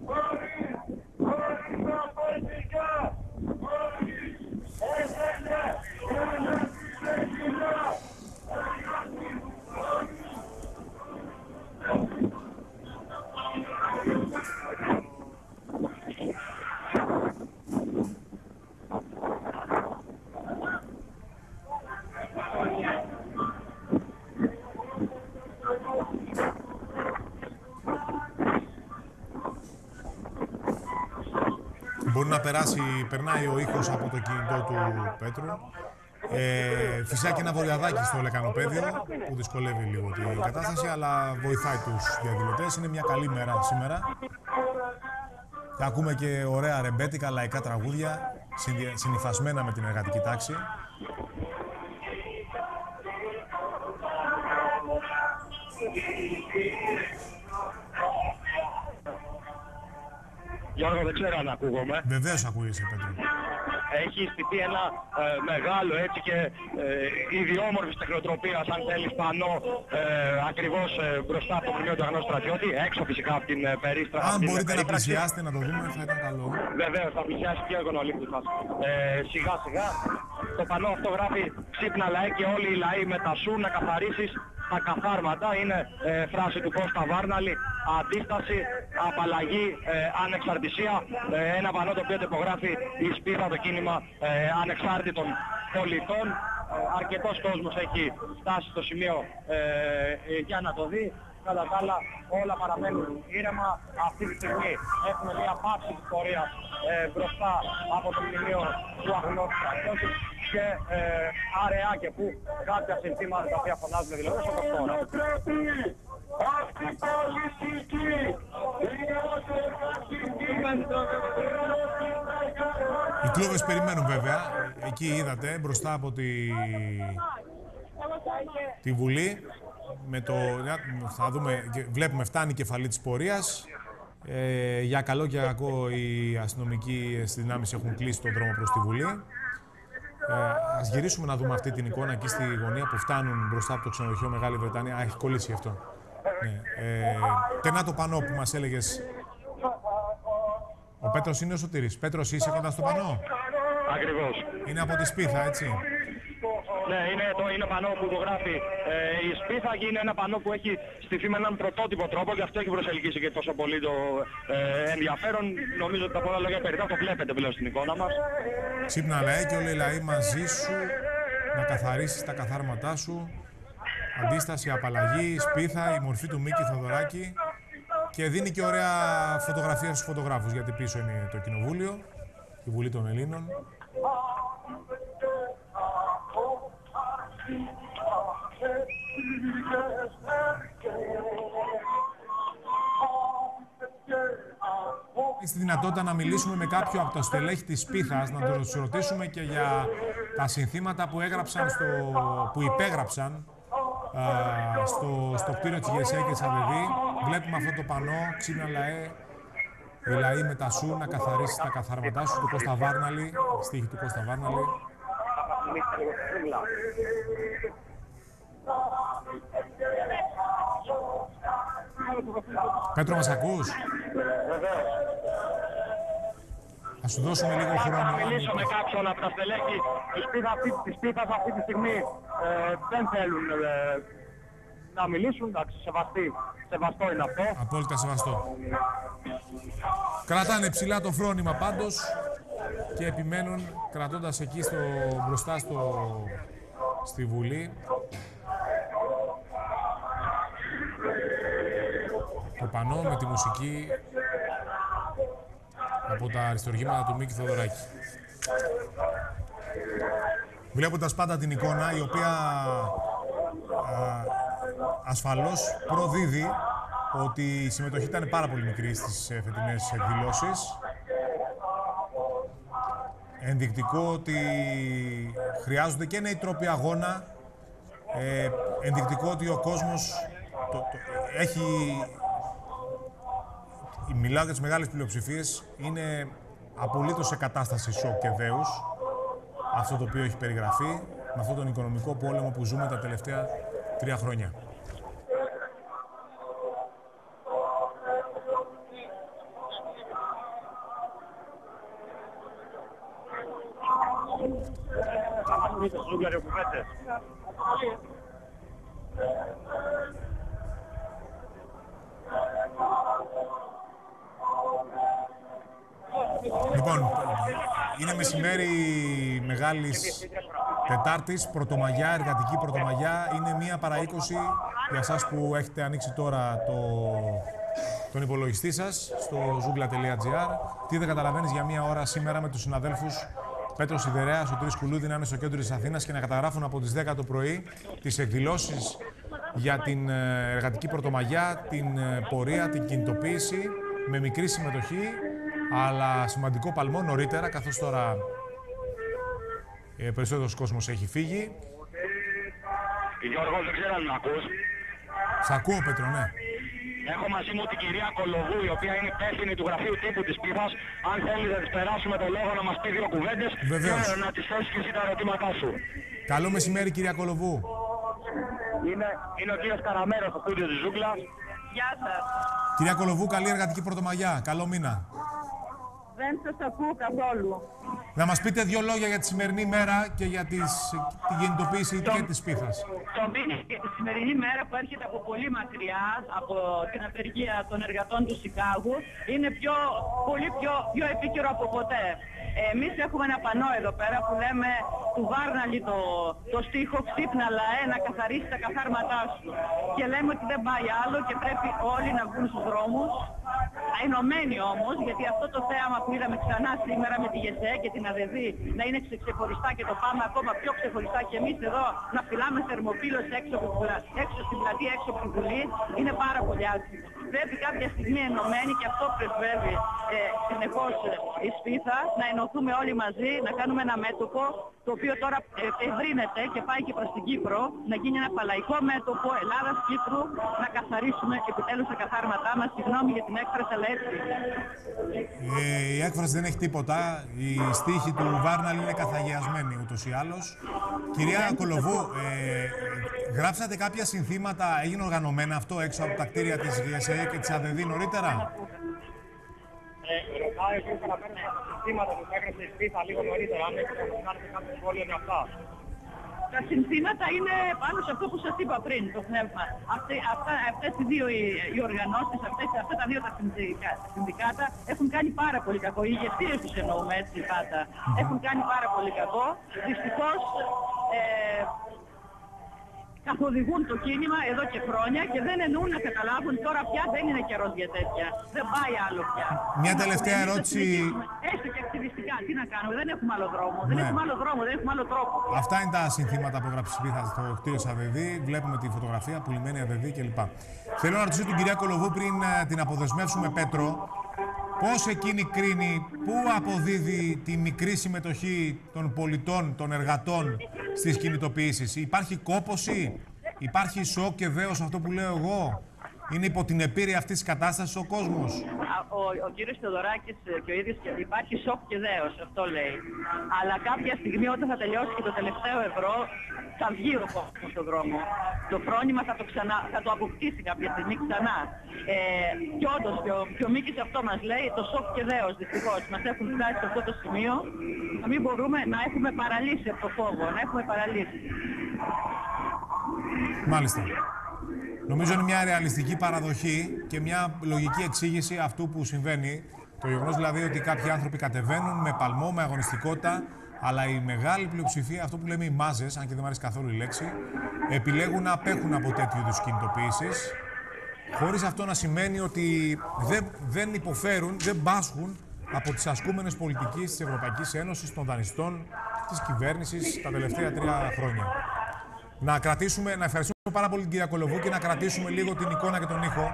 Μπορεί να περάσει, περνάει ο ήχος από το κινητό του Πέτρου. Ε, φυσικά και ένα βορειαδάκι στο λεκανοπέδιο που δυσκολεύει λίγο την κατάσταση, αλλά βοηθάει τους διαδηλωτές. Είναι μια καλή μέρα σήμερα. Και ακούμε και ωραία ρεμπέτικα, λαϊκά τραγούδια, συνυφασμένα με την εργατική τάξη. Γιώργο, δεν ξέρω αν ακούγομαι. Βεβαίως ακούγεσαι, Πέτρο. έχει στηθεί ένα ε, μεγάλο έτσι και ε, ιδιόμορφης τεχνοτροπίας αν θέλεις πανό ε, ακριβώς ε, μπροστά από το μνημείο του Αγνώστου Στρατιώτη, έξω φυσικά από την ε, περίστρα. Αν την, ε, μπορείτε να περίπραξη. πλησιάσετε να το δούμε θα ήταν καλό. Βεβαίως, θα πλησιάσει και ο εικονολήπτης μας. Ε, σιγά σιγά. Το πανό αυτό γράφει ξύπνα λαέ και όλοι οι λαοί μετασούν να καθαρίσεις τα καθάρματα. Είναι ε, φράση του Κώστα Βάρναλη. Αντίσταση, απαλλαγή, ε, ανεξαρτησία. Ε, ένα πανό το οποίο το υπογράφει η Σπίθα το κίνημα ε, ανεξάρτητων πολιτών. Ε, αρκετός κόσμος έχει φτάσει στο σημείο ε, ε, για να το δει. Κατά τα άλλα όλα παραμένουν ήρεμα. Αυτή τη στιγμή έχουμε μια πάυση της πορείας ε, μπροστά από το μνημείο του αγνώστου στρατιώτη και ε, αραιά και που κάποια συνθήματα τα οποία φωνάζουν δηλώσεις όπως τώρα. Πρέπει αυτή η πολιτική Οι κλούβες περιμένουν βέβαια. Εκεί είδατε μπροστά από τη, τη Βουλή. Με το, θα δούμε, και βλέπουμε φτάνει η κεφαλή της πορείας. Ε, για καλό και για κακό οι αστυνομικοί δυνάμεις έχουν κλείσει τον δρόμο προς τη Βουλή. Ε, ας γυρίσουμε να δούμε αυτή την εικόνα εκεί στη γωνία που φτάνουν μπροστά από το ξενοδοχείο Μεγάλη Βρετανία. Α, έχει κολλήσει αυτό. Ναι. Ε, και να το πανό που μας έλεγες. Ο Πέτρος είναι ο Σωτήρης. Πέτρος είσαι κοντά στο πανό; Ακριβώς. Είναι από τη Σπίθα, έτσι. Ναι, είναι το είναι πανό που το γράφει ε, η Σπίθα και είναι ένα πανό που έχει στηθεί με έναν πρωτότυπο τρόπο και αυτό έχει προσελκύσει και τόσο πολύ το ε, ενδιαφέρον. Νομίζω ότι τα πολλά λόγια περιτά το βλέπετε πλέον στην εικόνα μας. Ξύπνα λαέ και όλοι οι λαοί μαζί σου να καθαρίσεις τα καθάρματά σου. Αντίσταση, απαλλαγή, σπίθα, η μορφή του Μίκη Θοδωράκη. Και δίνει και ωραία φωτογραφία στους φωτογράφους, γιατί πίσω είναι το Κοινοβούλιο, η Βουλή των Ελλήνων. Στη δυνατότητα να μιλήσουμε με κάποιο από τα στελέχη της Πίθας, να τους ρωτήσουμε και για τα συνθήματα που έγραψαν, στο, που υπέγραψαν α, στο, στο κτίριο της Γεσία και της Αβεβή. Βλέπουμε αυτό το πανό, ξύνα λαέ, οι λαοί με τα σου να καθαρίσει τα καθαρματά σου, του Κώστα Βάρναλη, στίχη του Κώστα Βάρναλη. Πέτρο, μας ακούς; Θα σου δώσουμε λίγο χρόνο. Θα μιλήσω με κάποιον από τα στελέχη της Πίθας αυτή, της Πίθας αυτή τη στιγμή. Ε, δεν θέλουν ε, να μιλήσουν, εντάξει, σεβαστή. Σεβαστό είναι αυτό. Απόλυτα σεβαστό. Κρατάνε ψηλά το φρόνημα πάντως και επιμένουν κρατώντας εκεί στο, μπροστά στο, στη Βουλή το πανό με τη μουσική από τα αριστοργήματα του Μίκη Θοδωράκη. Βλέποντας πάντα την εικόνα η οποία α, ασφαλώς προδίδει ότι η συμμετοχή ήταν πάρα πολύ μικρή στις ε, φετινές εκδηλώσεις. Ενδεικτικό ότι χρειάζονται και νέοι τρόποι αγώνα. Ε, ενδεικτικό ότι ο κόσμος το, το, έχει... Μιλάω για τις μεγάλες πλειοψηφίες. Είναι απολύτως σε κατάσταση σοκ και δέους αυτό το οποίο έχει περιγραφεί με αυτόν τον οικονομικό πόλεμο που ζούμε τα τελευταία τρία χρόνια. Λοιπόν, είναι μεσημέρι μεγάλης Τετάρτης, Πρωτομαγιά, εργατική Πρωτομαγιά. Είναι μία παρά 20 για εσάς που έχετε ανοίξει τώρα το, τον υπολογιστή σας στο zoogla.gr. Τι δεν καταλαβαίνεις για μία ώρα σήμερα με τους συναδέλφους Πέτρος Σιδερέας, ο Τρεις Κουλούδη να είναι στο κέντρο της Αθήνας και να καταγράφουν από τις 10 το πρωί τις εκδηλώσεις για την ε, εργατική πρωτομαγιά, την ε, πορεία, την κινητοποίηση με μικρή συμμετοχή αλλά σημαντικό παλμό νωρίτερα καθώς τώρα ε, περισσότερος κόσμος έχει φύγει. Γιώργος, δεν ξέρω αν με ακούς. Σ' ακούω, Πέτρο, ναι. Έχω μαζί μου την κυρία Κολοβού, η οποία είναι υπεύθυνη του γραφείου τύπου της Πίθας. Αν θέλεις να της περάσουμε το λόγο να μας πει δύο κουβέντες Βεβαίως. και να της θέσει και εσύ τα ερωτήματά σου. Καλό μεσημέρι, κυρία Κολοβού. Είναι, είναι ο κύριος Καραμέρος στο στούντιο της Ζούγκλας. Γεια σας. Κυρία Κολοβού, καλή εργατική πρωτομαγιά. Καλό μήνα. Δεν σας ακούω καθόλου. Να μας πείτε δύο λόγια για τη σημερινή μέρα και για τις, την κινητοποίηση και της Πίθας. Το μήνυμα και τη σημερινή μέρα που έρχεται από πολύ μακριά, από την απεργία των εργατών του Σικάγου, είναι πιο, πολύ πιο, πιο επίκαιρο από ποτέ. Εμείς έχουμε ένα πανό εδώ πέρα που λέμε του Βάρναλι το, το στίχο «Ξύπνα λαέ να καθαρίσει τα καθάρματά σου». Και λέμε ότι δεν πάει άλλο και πρέπει όλοι να βγουν στους δρόμους, ενωμένοι όμως, γιατί αυτό το θέαμα που είδαμε ξανά σήμερα με τη ΓΕΣΕ και την ΑΔΕΔ να είναι ξε- ξεχωριστά και το πάμε ακόμα πιο ξεχωριστά και εμείς εδώ να φυλάμε θερμοπύλωση έξω, από την πλα- έξω στην πλατεία, έξω από την Βουλή, είναι πάρα πολύ άσχημο. Πρέπει κάποια στιγμή ενωμένοι και αυτό πρεσβεύει ε, συνεχώς ε, η Σπίθα, να ενωθούμε όλοι μαζί, να κάνουμε ένα μέτωπο το οποίο τώρα ε, ευρύνεται και πάει και προς την Κύπρο, να γίνει ένα παλαϊκό μέτωπο Ελλάδας-Κύπρου, να καθαρίσουμε επιτέλους τα καθάρματά μας. Συγγνώμη για την έκφραση, αλλά έτσι είναι. Ε, η έκφραση δεν έχει τίποτα. Η στίχη του Βάρναλ είναι καθαγιασμένη ούτως ή άλλως. Κυρία Κολοβού, ε, γράψατε κάποια συνθήματα, έγινε οργανωμένα αυτό έξω από τα κτίρια της ΓΕΣΕ και της ΑΔΕΔ νωρίτερα; Ε, ρωτάει ο κύριος Καραμέρος για τα συστήματα που έγραψε η Σπίθα λίγο νωρίτερα, αν έχετε να κάνετε κάποιο σχόλιο για αυτά. Τα συνθήματα είναι πάνω σε αυτό που σας είπα πριν, το πνεύμα. Αυτοί, αυτά, αυτές οι δύο οι, οι οργανώσεις, αυτές, αυτά τα δύο τα συνδικα- συνδικάτα έχουν κάνει πάρα πολύ κακό. Οι ηγεσίες τους εννοούμε έτσι πάντα. Έχουν κάνει πάρα πολύ κακό. Δυστυχώς ε, καθοδηγούν το κίνημα εδώ και χρόνια και δεν εννοούν να καταλάβουν τώρα πια δεν είναι καιρός για τέτοια. Δεν πάει άλλο πια. Μια τελευταία Εμείς θα ερώτηση. συνεχίσουμε, Έστω και ακτιβιστικά, τι να κάνουμε, δεν έχουμε άλλο δρόμο. Δεν Ναι. έχουμε άλλο δρόμο, δεν έχουμε άλλο τρόπο. Αυτά είναι τα συνθήματα που έγραψε η Σπίθα στο κτίριο της ΑΔΕΔ. Βλέπουμε τη φωτογραφία, πουλημένη ΑΔΕΔ κλπ. Θέλω να ρωτήσω την κυρία Κολοβού πριν ε, την αποδεσμεύσουμε Πέτρο. Πώς εκείνη κρίνει, πού αποδίδει τη μικρή συμμετοχή των πολιτών, των εργατών στις κινητοποιήσεις; Υπάρχει κόποση, υπάρχει σοκ και δέος αυτό που λέω εγώ; Είναι υπό την επίρρεια αυτής της κατάστασης ο κόσμος. Α- ο, ο κύριος Θεοδωράκης ε, και ο ίδιος και υπάρχει σοκ και δέος, αυτό λέει. Αλλά κάποια στιγμή όταν θα τελειώσει και το τελευταίο ευρώ θα βγει ο κόσμος στον δρόμο. Το φρόνημα θα το, ξανά, θα το αποκτήσει κάποια στιγμή ξανά. Ε, και όντως, και ο, και ο Μίκης αυτό μας λέει, το σοκ και δέος δυστυχώς. Μας έχουν φτάσει σε αυτό το σημείο να μην μπορούμε να έχουμε παραλύσει από το φόβο, να έχουμε παραλύσει. Μάλιστα. Νομίζω είναι μια ρεαλιστική παραδοχή και μια λογική εξήγηση αυτού που συμβαίνει. Το γεγονός δηλαδή ότι κάποιοι άνθρωποι κατεβαίνουν με παλμό, με αγωνιστικότητα, αλλά η μεγάλη πλειοψηφία, αυτό που λέμε οι μάζες, αν και δεν μου αρέσει καθόλου η λέξη, επιλέγουν να απέχουν από τέτοιου είδους κινητοποιήσει, χωρίς αυτό να σημαίνει ότι δεν, δεν υποφέρουν, δεν πάσχουν από τις ασκούμενες πολιτικές της Ευρωπαϊκής Ένωσης, των δανειστών, της κυβέρνησης τα τελευταία τρία χρόνια. Να κρατήσουμε, να ευχαριστούμε πάρα πολύ την κυρία Κολοβού και να κρατήσουμε λίγο την εικόνα και τον ήχο.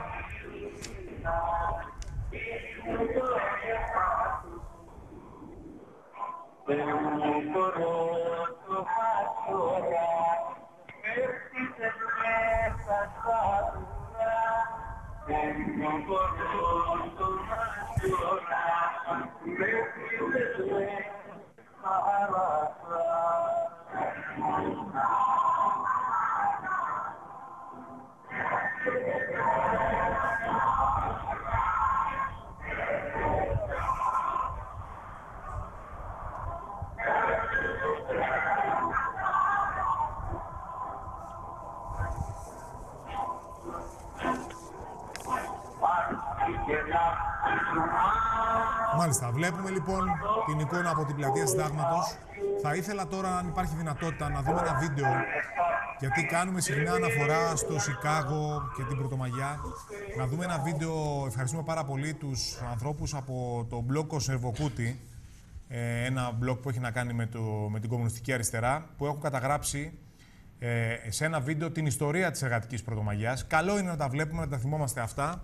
Μάλιστα, βλέπουμε λοιπόν την εικόνα από την πλατεία Συντάγματος. Θα ήθελα τώρα, αν υπάρχει δυνατότητα, να δούμε ένα βίντεο. Γιατί κάνουμε συχνά αναφορά στο Σικάγο και την Πρωτομαγιά. Να δούμε ένα βίντεο. Ευχαριστούμε πάρα πολύ τους ανθρώπους από το μπλοκ Κονσερβοκούτη. ε, Ένα μπλοκ που έχει να κάνει με, το, με την κομμουνιστική αριστερά. Που έχουν καταγράψει ε, σε ένα βίντεο την ιστορία της εργατικής πρωτομαγιάς. Καλό είναι να τα βλέπουμε, να τα θυμόμαστε αυτά.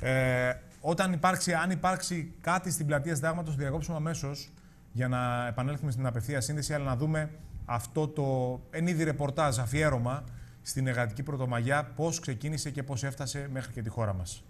Ε, όταν υπάρξει, αν υπάρξει κάτι στην πλατεία Συντάγματος, διακόψουμε αμέσως για να επανέλθουμε στην απευθεία σύνδεση, αλλά να δούμε αυτό το εν είδη ρεπορτάζ, αφιέρωμα στην εργατική πρωτομαγιά, πώς ξεκίνησε και πώς έφτασε μέχρι και τη χώρα μας.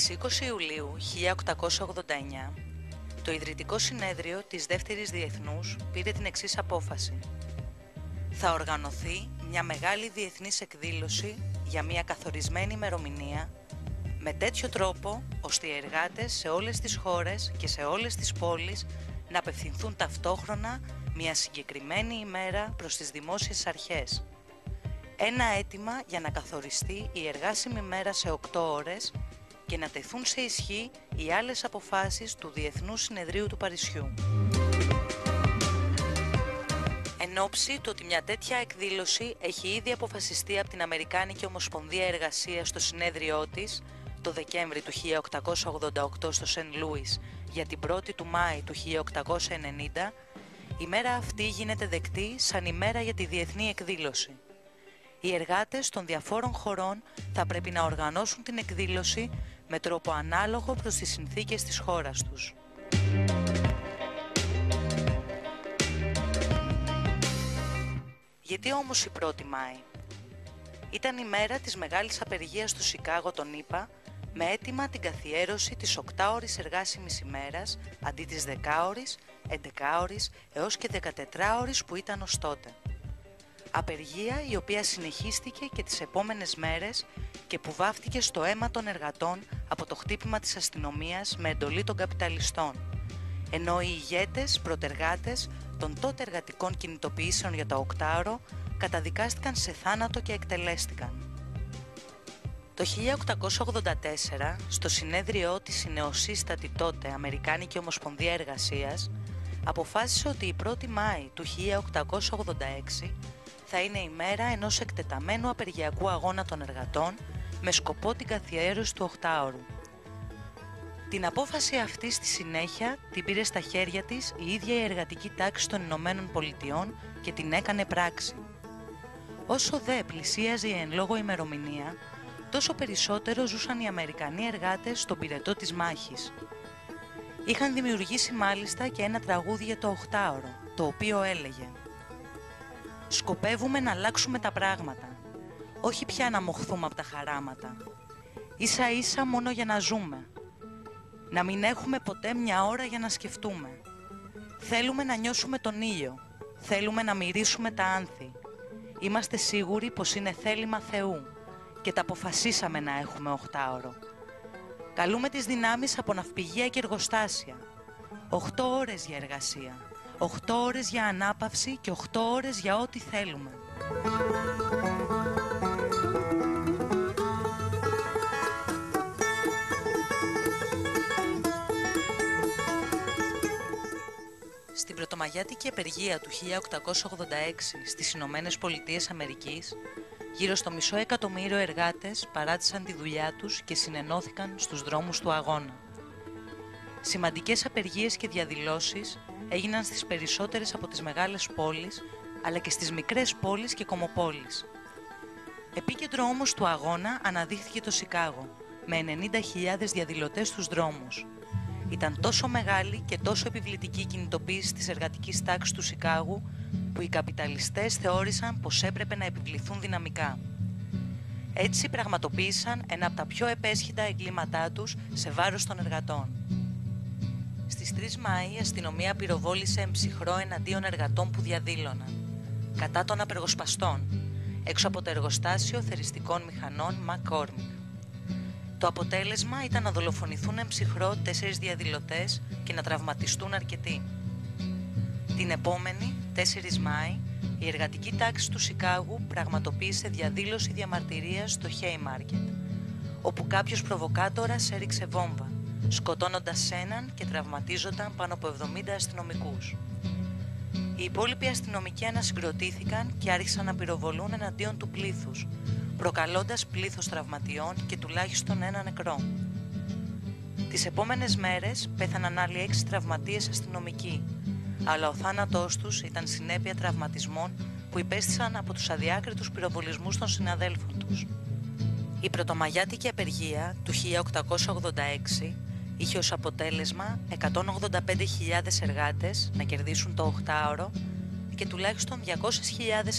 Στις 20 Ιουλίου 1889, το Ιδρυτικό Συνέδριο της Δεύτερης Διεθνούς πήρε την εξής απόφαση. Θα οργανωθεί μια μεγάλη διεθνής εκδήλωση για μια καθορισμένη ημερομηνία με τέτοιο τρόπο ώστε οι εργάτες σε όλες τις χώρες και σε όλες τις πόλεις να απευθυνθούν ταυτόχρονα μια συγκεκριμένη ημέρα προς τις δημόσιες αρχές. Ένα αίτημα για να καθοριστεί η εργάσιμη μέρα σε 8 ώρες και να τεθούν σε ισχύ οι άλλες αποφάσεις του Διεθνούς Συνεδρίου του Παρισιού. Εν ώψη του ότι μια τέτοια εκδήλωση έχει ήδη αποφασιστεί από την Αμερικάνικη Ομοσπονδία Εργασίας στο συνέδριό της το Δεκέμβρη του 1888 στο Σεν Λούις για την 1η του Μάη του 1890, η μέρα αυτή γίνεται δεκτή σαν ημέρα για τη διεθνή εκδήλωση. Οι εργάτες των διαφόρων χωρών θα πρέπει να οργανώσουν την εκδήλωση με τρόπο ανάλογο προς τις συνθήκες της χώρας τους. Γιατί όμως η 1η Μάη; Ήταν η μέρα της μεγάλης απεργίας του Σικάγο τον ΗΠΑ με αίτημα την καθιέρωση της 8ωρης εργάσιμης ημέρας αντί της 10ωρης, 11ωρης έως και 14ωρης που ήταν ως τότε. Απεργία η οποία συνεχίστηκε και τις επόμενες μέρες και που βάφτηκε στο αίμα των εργατών από το χτύπημα της αστυνομίας με εντολή των καπιταλιστών, ενώ οι ηγέτες, προτεργάτες των τότε εργατικών κινητοποιήσεων για το οκτάωρο καταδικάστηκαν σε θάνατο και εκτελέστηκαν. Το 1884, στο συνέδριό της η νεοσύστατη τότε Αμερικάνικη Ομοσπονδία Εργασίας, αποφάσισε ότι η 1η Μάη του 1886 θα είναι η μέρα ενός εκτεταμένου απεργιακού αγώνα των εργατών με σκοπό την καθιέρωση του οχτάωρου. Την απόφαση αυτή στη συνέχεια την πήρε στα χέρια της η ίδια η εργατική τάξη των Ηνωμένων Πολιτειών και την έκανε πράξη. Όσο δε πλησίαζε η εν λόγω ημερομηνία, τόσο περισσότερο ζούσαν οι Αμερικανοί εργάτες στον πυρετό της μάχης. Είχαν δημιουργήσει μάλιστα και ένα τραγούδι για το οχτάωρο, το οποίο έλεγε «Σκοπεύουμε να αλλάξουμε τα πράγματα όχι πια να μοχθούμε από τα χαράματα. Ίσα ίσα μόνο για να ζούμε. Να μην έχουμε ποτέ μια ώρα για να σκεφτούμε. Θέλουμε να νιώσουμε τον ήλιο. Θέλουμε να μυρίσουμε τα άνθη. Είμαστε σίγουροι πως είναι θέλημα Θεού και τα αποφασίσαμε να έχουμε οχτάωρο. Καλούμε τις δυνάμεις από ναυπηγεία και εργοστάσια. Οχτώ ώρες για εργασία. Οχτώ ώρες για ανάπαυση και οχτώ ώρες για ό,τι θέλουμε. Στην πρωτομαγιάτικη απεργία του 1886 στις Ηνωμένες Πολιτείες Αμερικής, γύρω στο μισό εκατομμύριο εργάτες παράτησαν τη δουλειά τους και συνενώθηκαν στους δρόμους του αγώνα. Σημαντικές απεργίες και διαδηλώσεις έγιναν στις περισσότερες από τις μεγάλες πόλεις, αλλά και στις μικρές πόλεις και κομοπόλεις. Επίκεντρο όμως του αγώνα αναδείχθηκε το Σικάγο, με 90.000 διαδηλωτές στους δρόμους, ήταν τόσο μεγάλη και τόσο επιβλητική η κινητοποίηση της εργατικής τάξης του Σικάγου που οι καπιταλιστές θεώρησαν πως έπρεπε να επιβληθούν δυναμικά. Έτσι πραγματοποίησαν ένα από τα πιο επέσχυτα εγκλήματά τους σε βάρος των εργατών. Στις 3 Μαΐ η αστυνομία πυροβόλησε εμψυχρό εναντίον εργατών που διαδήλωναν, κατά των απεργοσπαστών, έξω από το εργοστάσιο θεριστικών μηχανών McCormick. Το αποτέλεσμα ήταν να δολοφονηθούν εμψυχρό τέσσερις διαδηλωτές και να τραυματιστούν αρκετοί. Την επόμενη, 4 Μάη, η εργατική τάξη του Σικάγου πραγματοποίησε διαδήλωση διαμαρτυρίας στο Haymarket, όπου κάποιος προβοκάτορας έριξε βόμβα, σκοτώνοντας έναν και τραυματίζονταν πάνω από 70 αστυνομικούς. Οι υπόλοιποι αστυνομικοί ανασυγκροτήθηκαν και άρχισαν να πυροβολούν εναντίον του πλήθους, προκαλώντας πλήθος τραυματιών και τουλάχιστον ένα νεκρό. Τις επόμενες μέρες πέθαναν άλλοι έξι τραυματίες αστυνομικοί, αλλά ο θάνατός τους ήταν συνέπεια τραυματισμών που υπέστησαν από τους αδιάκριτους πυροβολισμούς των συναδέλφων τους. Η πρωτομαγιάτικη απεργία του 1886 είχε ως αποτέλεσμα 185.000 εργάτες να κερδίσουν το 8ωρο και τουλάχιστον 200.000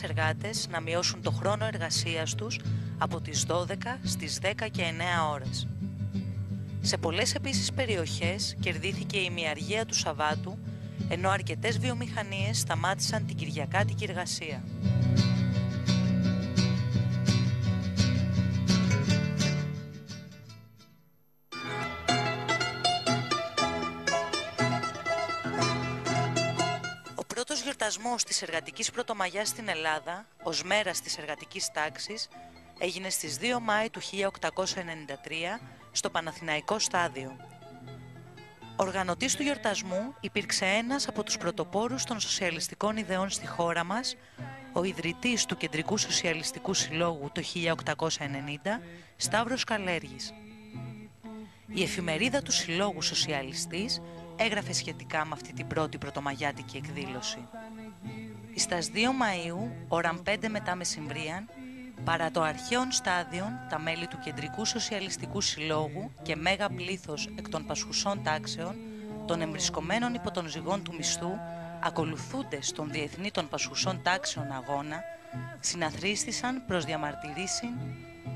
εργάτες να μειώσουν το χρόνο εργασίας τους από τις 12 στις 10 και 9 ώρες. Σε πολλές επίσης περιοχές κερδίθηκε η μιαργία του Σαββάτου, ενώ αρκετές βιομηχανίες σταμάτησαν την Κυριακάτικη εργασία. Πρώτος γιορτασμός της εργατικής πρωτομαγιάς στην Ελλάδα, ως μέρας της εργατικής τάξης, έγινε στις 2 Μάη του 1893 στο Παναθηναϊκό Στάδιο. Οργανωτής του γιορτασμού υπήρξε ένας από τους πρωτοπόρους των σοσιαλιστικών ιδεών στη χώρα μας, ο ιδρυτής του Κεντρικού Σοσιαλιστικού Συλλόγου το 1890, Σταύρος Καλέργης. Η εφημερίδα του Συλλόγου Σοσιαλιστής έγραφε σχετικά με αυτή την πρώτη πρωτομαγιάτικη εκδήλωση. Στα 2 Μαΐου, ώρα 5 μετά μεσημβρίαν, Παρά το αρχαίον στάδιο, τα μέλη του Κεντρικού Σοσιαλιστικού Συλλόγου και μέγα πλήθος εκ των πασχουσών τάξεων, των εμβρισκομένων υπό των ζυγών του μισθού, ακολουθούνται στον διεθνή των πασχουσών τάξεων αγώνα, συναθρίστησαν προς διαμαρτυρήσει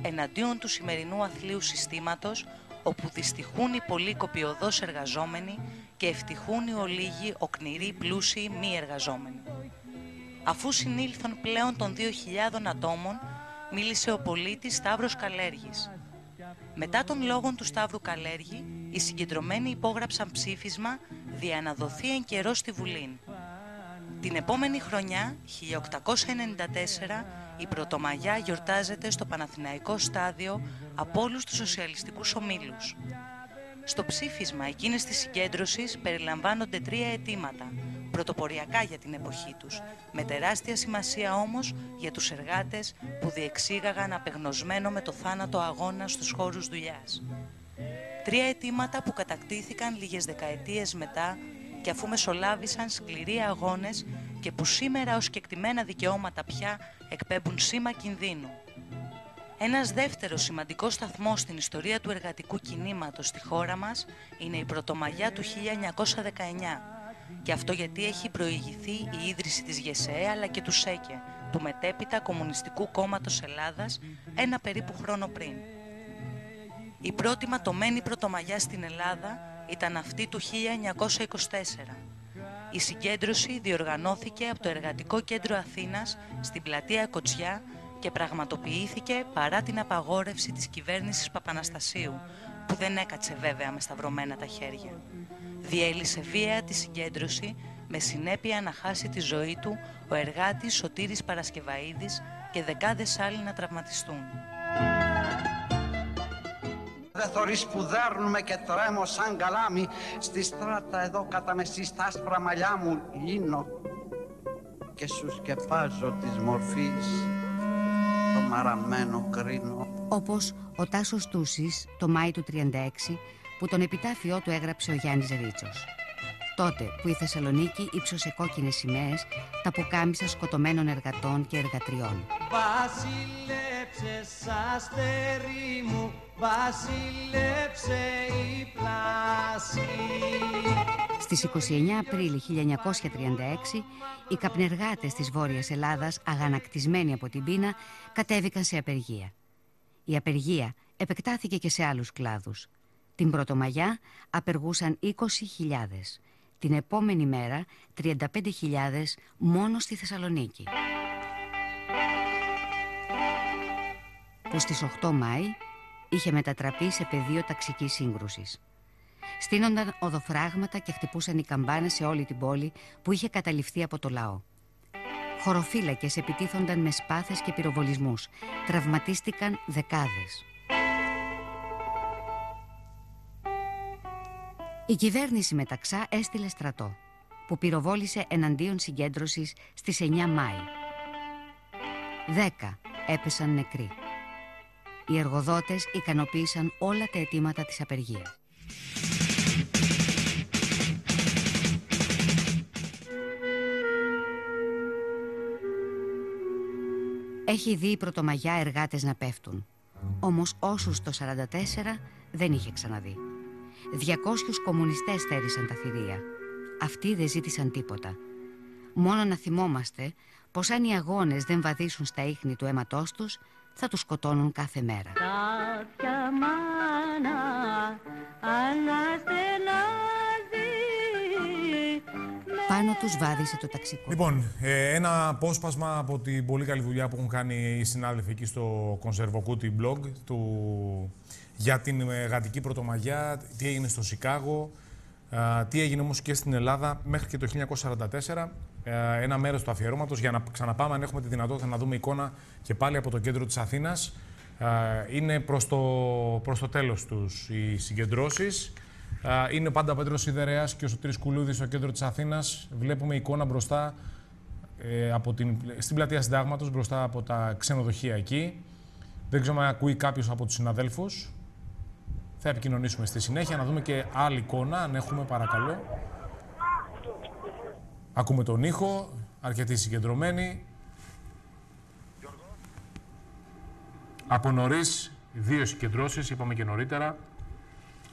εναντίον του σημερινού αθλίου συστήματος, όπου δυστυχούν οι πολλοί κοπιοδός εργαζόμενοι και ευτυχούν οι ολίγοι οκνηροί πλούσιοι μη εργαζόμενοι. Αφού συνήλθον πλέον των 2.000 ατόμων, μίλησε ο πολίτης Σταύρος Καλέργης. Μετά των λόγων του Σταύρου Καλέργη, οι συγκεντρωμένοι υπόγραψαν ψήφισμα δια να δοθεί εν καιρό στη Βουλή. Την επόμενη χρονιά, 1894, η Πρωτομαγιά γιορτάζεται στο Παναθηναϊκό Στάδιο από όλους τους σοσιαλιστικούς ομίλους. Στο ψήφισμα εκείνης της συγκέντρωσης περιλαμβάνονται τρία αιτήματα – πρωτοποριακά για την εποχή τους, με τεράστια σημασία όμως για τους εργάτες που διεξήγαγαν απεγνωσμένο με το θάνατο αγώνα στους χώρους δουλειάς. Τρία αιτήματα που κατακτήθηκαν λίγες δεκαετίες μετά και αφού μεσολάβησαν σκληροί αγώνες και που σήμερα ως κεκτημένα δικαιώματα πια εκπέμπουν σήμα κινδύνου. Ένας δεύτερος σημαντικός σταθμός στην ιστορία του εργατικού κινήματος στη χώρα μας είναι η Πρωτομαγιά του 1919, και αυτό γιατί έχει προηγηθεί η ίδρυση της ΓΕΣΕ αλλά και του ΣΕΚΕ, του μετέπειτα Κομμουνιστικού Κόμματος Ελλάδας, ένα περίπου χρόνο πριν. Η πρώτη ματωμένη πρωτομαγιά στην Ελλάδα ήταν αυτή του 1924. Η συγκέντρωση διοργανώθηκε από το Εργατικό Κέντρο Αθήνας στην πλατεία Κοτσιά και πραγματοποιήθηκε παρά την απαγόρευση της κυβέρνησης Παπαναστασίου, που δεν έκατσε βέβαια με σταυρωμένα τα χέρια διέλυσε βία τη συγκέντρωση με συνέπεια να χάσει τη ζωή του ο εργάτης Σωτήρης Παρασκευαίδης και δεκάδες άλλοι να τραυματιστούν. Δε θωρείς που δέρνουμε και τρέμω σαν καλάμι στη στράτα εδώ κατά μεσής στα άσπρα μαλλιά μου λύνω και σου σκεπάζω της μορφής το μαραμένο κρίνο. Όπως ο Τάσος Τούσης το Μάη του 36 που τον επιτάφιό του έγραψε ο Γιάννης Ρίτσος. Τότε που η Θεσσαλονίκη ύψωσε κόκκινες σημαίες τα πουκάμισα σκοτωμένων εργατών και εργατριών. Βασίλεψε αστέρι μου, βασίλεψε η πλάση. Στις 29 Απρίλη 1936, οι καπνεργάτες της Βόρειας Ελλάδας, αγανακτισμένοι από την πείνα, κατέβηκαν σε απεργία. Η απεργία επεκτάθηκε και σε άλλους κλάδους. Την Πρωτομαγιά απεργούσαν 20.000. Την επόμενη μέρα 35.000 μόνο στη Θεσσαλονίκη. Που στις 8 Μάη είχε μετατραπεί σε πεδίο ταξικής σύγκρουσης. Στείνονταν οδοφράγματα και χτυπούσαν οι καμπάνες σε όλη την πόλη που είχε καταληφθεί από το λαό. Χωροφύλακες επιτίθονταν με σπάθες και πυροβολισμούς. Τραυματίστηκαν δεκάδες. Η κυβέρνηση μεταξά έστειλε στρατό, που πυροβόλησε εναντίον συγκέντρωσης στις 9 Μάη. Δέκα έπεσαν νεκροί. Οι εργοδότες ικανοποίησαν όλα τα αιτήματα της απεργίας. Έχει δει η Πρωτομαγιά εργάτες να πέφτουν. Όμως όσους το 44 δεν είχε ξαναδεί. 200 κομμουνιστές θέρισαν τα θηρία. Αυτοί δεν ζήτησαν τίποτα. Μόνο να θυμόμαστε πως αν οι αγώνες δεν βαδίσουν στα ίχνη του αίματός τους, θα τους σκοτώνουν κάθε μέρα. Πάνω τους βάδισε το ταξικό. Λοιπόν, ε, ένα απόσπασμα από την πολύ καλή δουλειά που έχουν κάνει οι συνάδελφοι εκεί στο Conservocooty blog του, για την γατική πρωτομαγιά, τι έγινε στο Σικάγο, α, τι έγινε όμως και στην Ελλάδα μέχρι και το 1944. Ε, ένα μέρος του αφιερώματος για να ξαναπάμε αν έχουμε τη δυνατότητα να δούμε εικόνα και πάλι από το κέντρο της Αθήνας. Ε, είναι προς το, προς το τέλος τους οι συγκεντρώσεις. Ε, είναι πάντα ο Πέτρος Σιδερέας και ο Σωτήρης Κουλούδης στο κέντρο της Αθήνας. Βλέπουμε εικόνα μπροστά ε, από την, στην πλατεία Συντάγματος, μπροστά από τα ξενοδοχεία εκεί. Δεν ξέρω αν ακούει κάποιος από τους συναδέλφους. Θα επικοινωνήσουμε στη συνέχεια, να δούμε και άλλη εικόνα, αν έχουμε παρακαλώ. Ακούμε τον ήχο, αρκετοί συγκεντρωμένοι. Από νωρίς, δύο συγκεντρώσεις, είπαμε και νωρίτερα.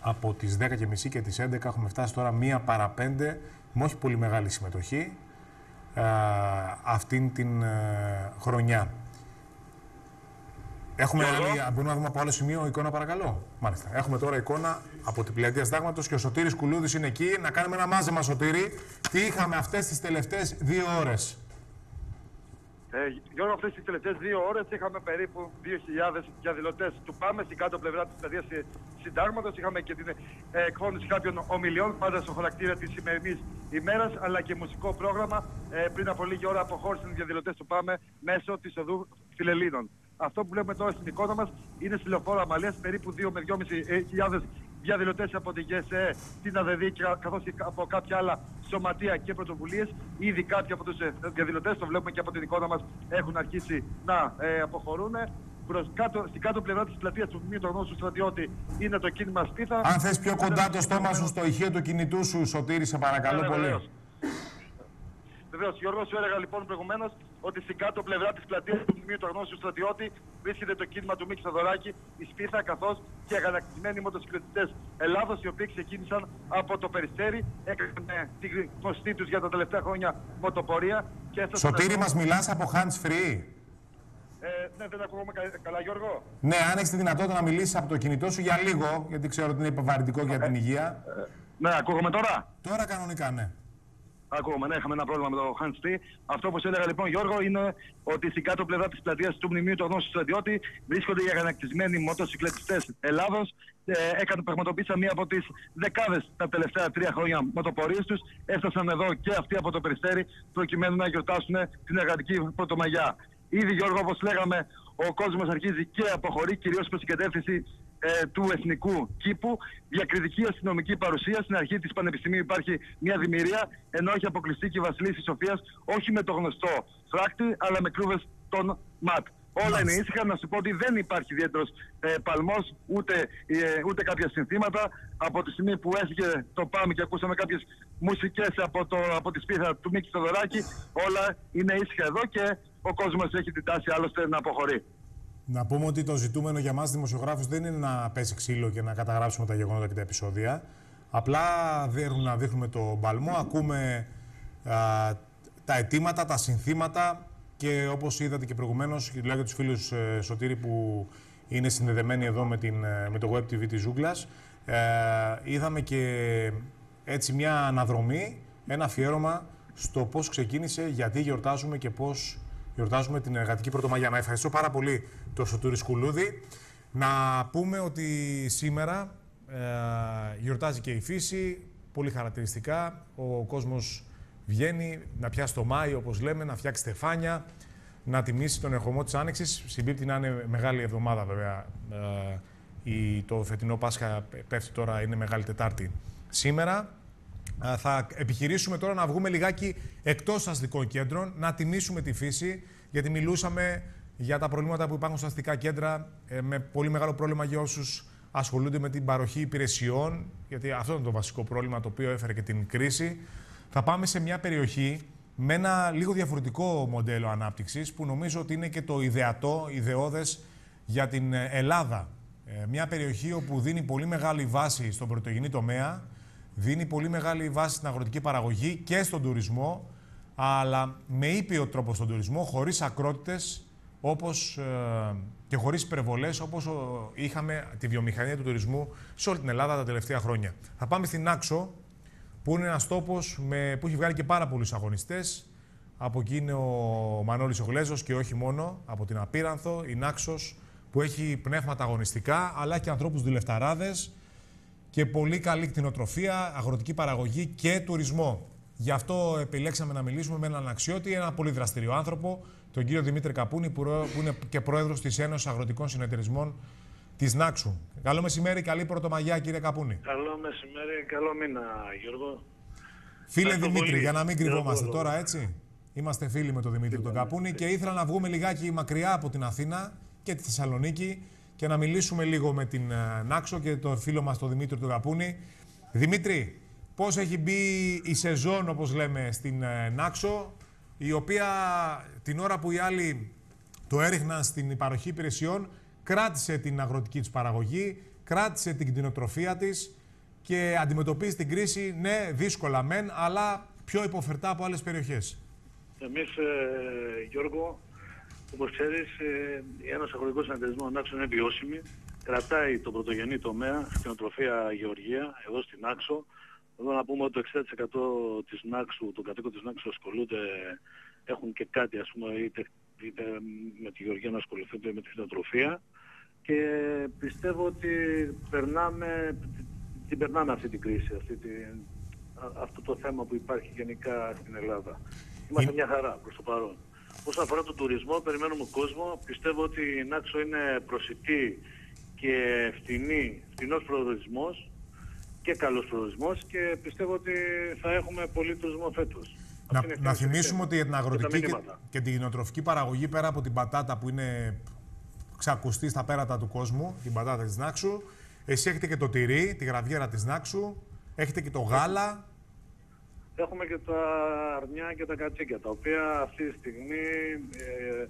Από τις 10.30 και τις 11 έχουμε φτάσει τώρα μία παρά πέντε, με όχι πολύ μεγάλη συμμετοχή, ε, αυτήν την ε, χρονιά. Έχουμε άλλη, μπορούμε να δούμε από άλλο σημείο εικόνα, παρακαλώ; Μάλιστα. Έχουμε τώρα εικόνα από την πλατεία Συντάγματο και ο Σωτήρης Κουλούδης είναι εκεί. Να κάνουμε ένα μάζεμα, Σωτήρη. Τι είχαμε αυτές τις τελευταίες δύο ώρες; Ε, Γιώργο, αυτές τις τελευταίες δύο ώρες είχαμε περίπου 2.000 διαδηλωτέ του ΠΑΜΕ στην κάτω πλευρά της πλατεία Συντάγματος. Είχαμε και την ε, εκφώνηση κάποιων ομιλιών πάντα στο χαρακτήρα της σημερινής ημέρας, αλλά και μουσικό πρόγραμμα. Ε, πριν από λίγη ώρα αποχώρησαν οι διαδηλωτέ του ΠΑΜΕ μέσω της οδού Φιλελίνων. Αυτό που βλέπουμε τώρα στην εικόνα μας είναι στη λεωφόρο Αμαλίας περίπου 2 με 2.500 διαδηλωτές από την ΓΕΣΕ, την ΑΔΔ καθώς και από κάποια άλλα σωματεία και πρωτοβουλίες. Ήδη κάποιοι από τους διαδηλωτές, το βλέπουμε και από την εικόνα μας, έχουν αρχίσει να ε, αποχωρούν. Προς κάτω, στην κάτω πλευρά της πλατείας του Μνήμου του Γνώσου Στρατιώτη είναι το κίνημα Σπίθα. Αν θες πιο κοντά το στόμα σου στο ηχείο του κινητού σου, Σωτήρη, σε παρακαλώ Ναι, πολύ. Βεβαίως. Βεβαίω, Γιώργος, σου έλεγα λοιπόν προηγουμένως ότι στην κάτω πλευρά της πλατείας του Μνημείου του Αγνώσιου Στρατιώτη βρίσκεται το κίνημα του Μίκη Θοδωράκη, η Σπίθα, καθώς και αγανακτισμένοι μοτοσυκλετιστές Ελλάδος, οι οποίοι ξεκίνησαν από το Περιστέρι, έκαναν την γνωστή τους για τα τελευταία χρόνια μοτοπορία και έφτασαν. Σωτήρη, εδώ. μας μιλάς από hands free; Ε, ναι, δεν ακούγομαι κα- καλά, Γιώργο. Ναι, αν έχεις τη δυνατότητα να μιλήσεις από το κινητό σου για λίγο, γιατί ξέρω ότι είναι επιβαρυντικό για την υγεία. Ναι, ακούγομαι τώρα; Τώρα κανονικά, ναι. Ακούγομαι, ναι, είχαμε ένα πρόβλημα με το hands free. Αυτό που σου έλεγα λοιπόν, Γιώργο, είναι ότι στην κάτω πλευρά της πλατείας του Μνημείου του Γνώσου Στρατιώτη βρίσκονται οι αγανακτισμένοι μοτοσυκλετιστές Ελλάδος. Ε, έκαναν, πραγματοποίησαν μία από τις δεκάδες τα τελευταία τρία χρόνια μοτοπορίες τους. Έφτασαν εδώ και αυτοί από το Περιστέρι προκειμένου να γιορτάσουν την εργατική πρωτομαγιά. Ήδη, Γιώργο, όπως λέγαμε, ο κόσμος αρχίζει και αποχωρεί κυρίως προς την κατεύθυνση ε, του εθνικού κήπου. Διακριτική αστυνομική παρουσία. Στην αρχή της Πανεπιστημίου υπάρχει μια δημιουργία, ενώ έχει αποκλειστεί και η Βασιλίση Σοφίας όχι με το γνωστό φράκτη, αλλά με κλούβε των ΜΑΤ. Όλα είναι ήσυχα. Να σου πω ότι δεν υπάρχει ιδιαίτερος ε, παλμός ούτε, ε, ούτε κάποια συνθήματα. Από τη στιγμή που έφυγε το ΠΑΜ και ακούσαμε κάποιες μουσικές από, το, από τη σπίθα του Μίκη Θοδωράκη, όλα είναι ήσυχα εδώ και ο κόσμος έχει την τάση άλλωστε να αποχωρεί. Να πούμε ότι το ζητούμενο για μας δημοσιογράφους δεν είναι να πέσει ξύλο και να καταγράψουμε τα γεγονότα και τα επεισόδια. Απλά δείχνουμε να δείχνουμε το μπαλμό, ακούμε α, τα αιτήματα, τα συνθήματα και όπως είδατε και προηγουμένως, και λέω για τους φίλους ε, Σωτήρη που είναι συνδεδεμένοι εδώ με, την, ε, με το Web TV της Ζούγκλας, ε, είδαμε και έτσι μια αναδρομή, ένα αφιέρωμα στο πώς ξεκίνησε, γιατί γιορτάζουμε και πώς γιορτάζουμε την εργατική πρωτομαγιά. Να ευχαριστώ πάρα πολύ τον Σωτούρη Σκουλούδη. Να πούμε ότι σήμερα ε, γιορτάζει και η φύση, πολύ χαρακτηριστικά. Ο κόσμος βγαίνει να πιάσει το Μάη, όπως λέμε, να φτιάξει στεφάνια, να τιμήσει τον ερχομό της Άνοιξης. Συμπίπτει να είναι μεγάλη εβδομάδα βέβαια. Ε, η, το φετινό Πάσχα πέφτει τώρα, είναι Μεγάλη Τετάρτη σήμερα. Α, Θα επιχειρήσουμε τώρα να βγούμε λιγάκι εκτός αστικών κέντρων, να τιμήσουμε τη φύση, γιατί μιλούσαμε για τα προβλήματα που υπάρχουν στα αστικά κέντρα, ε, με πολύ μεγάλο πρόβλημα για όσους ασχολούνται με την παροχή υπηρεσιών, γιατί αυτό είναι το βασικό πρόβλημα το οποίο έφερε και την κρίση. Θα πάμε σε μια περιοχή με ένα λίγο διαφορετικό μοντέλο ανάπτυξης που νομίζω ότι είναι και το ιδεατό, ιδεώδες για την ε, Ελλάδα. Ε, μια περιοχή όπου δίνει πολύ μεγάλη βάση στον πρωτογενή τομέα, δίνει πολύ μεγάλη βάση στην αγροτική παραγωγή και στον τουρισμό, αλλά με ήπιο τρόπο στον τουρισμό, χωρίς ακρότητες όπως, ε, και χωρίς υπερβολές όπως ο- είχαμε τη βιομηχανία του τουρισμού σε όλη την Ελλάδα τα τελευταία χρόνια. Θα πάμε στην Άξο, που είναι ένας τόπος με, που έχει βγάλει και πάρα πολλούς αγωνιστές. Από εκεί είναι ο Μανώλης ο Γλέζος και όχι μόνο, από την Απίρανθο, η Νάξος, που έχει πνεύματα αγωνιστικά, αλλά και ανθρώπους δουλευταράδες και πολύ καλή κτηνοτροφία, αγροτική παραγωγή και τουρισμό. Γι' αυτό επιλέξαμε να μιλήσουμε με έναν αξιώτη, ένα πολύ δραστηριό άνθρωπο, τον κύριο Δημήτρη Καπούνη, που ρο- που είναι και πρόεδρος της Ένωσης Αγροτικών Συνεταιρισμών της Νάξου. Καλό μεσημέρι, καλή πρωτομαγιά κύριε Καπούνη. Καλό μεσημέρι, καλό μήνα Γιώργο. Φίλε Ευχαριστώ Δημήτρη, πολύ. για να μην κρυβόμαστε Γιώργο. τώρα, έτσι. Είμαστε φίλοι με τον Δημήτρη τον Καπούνη και ήθελα να βγούμε λιγάκι μακριά από την Αθήνα και τη Θεσσαλονίκη και να μιλήσουμε λίγο με την ε, Νάξο και τον φίλο μας τον Δημήτρη τον Καπούνη. Δημήτρη, πώς έχει μπει η σεζόν, όπως λέμε, στην ε, Νάξο, η οποία την ώρα που οι άλλοι το έριχναν στην παροχή υπηρεσιών, κράτησε την αγροτική της παραγωγή, κράτησε την κτηνοτροφία της και αντιμετωπίζει την κρίση, ναι, δύσκολα μεν, αλλά πιο υποφερτά από άλλες περιοχές. Εμείς, ε, Γιώργο, όπως ξέρεις, ε, η Ένωση Αγροτικών Συνεταιρισμών Ανάξων είναι βιώσιμη. Κρατάει τον πρωτογενή τομέα στην οτροφία Γεωργία, εδώ στην Άξο. Εδώ να πούμε ότι το 60% της Νάξου, των κατοίκων της Νάξου ασχολούνται, έχουν και κάτι, ας πούμε, είτε, είτε με τη Γεωργία να ασχοληθούν, είτε με τη κτηνοτροφία. Και πιστεύω ότι περνάμε, την περνάμε αυτή την κρίση, αυτή την, α- αυτό το θέμα που υπάρχει γενικά στην Ελλάδα. Είμαστε μια χαρά προς το παρόν. Όσον αφορά τον τουρισμό, περιμένουμε κόσμο. Πιστεύω ότι η Νάξο είναι προσιτή και φτηνή, φτηνός προορισμός και καλός προορισμός και πιστεύω ότι θα έχουμε πολύ τουρισμό φέτος. Να, Αυτή είναι η να θέση θυμίσουμε ότι για την και τα αγροτική και, μηνύματα. και την κτηνοτροφική παραγωγή, πέρα από την πατάτα που είναι ξακουστή στα πέρατα του κόσμου, την πατάτα της Νάξου, εσύ έχετε και το τυρί, τη γραβιέρα της Νάξου, έχετε και το γάλα, Έχουμε και τα αρνιά και τα κατσίκια, τα οποία αυτή τη στιγμή ε,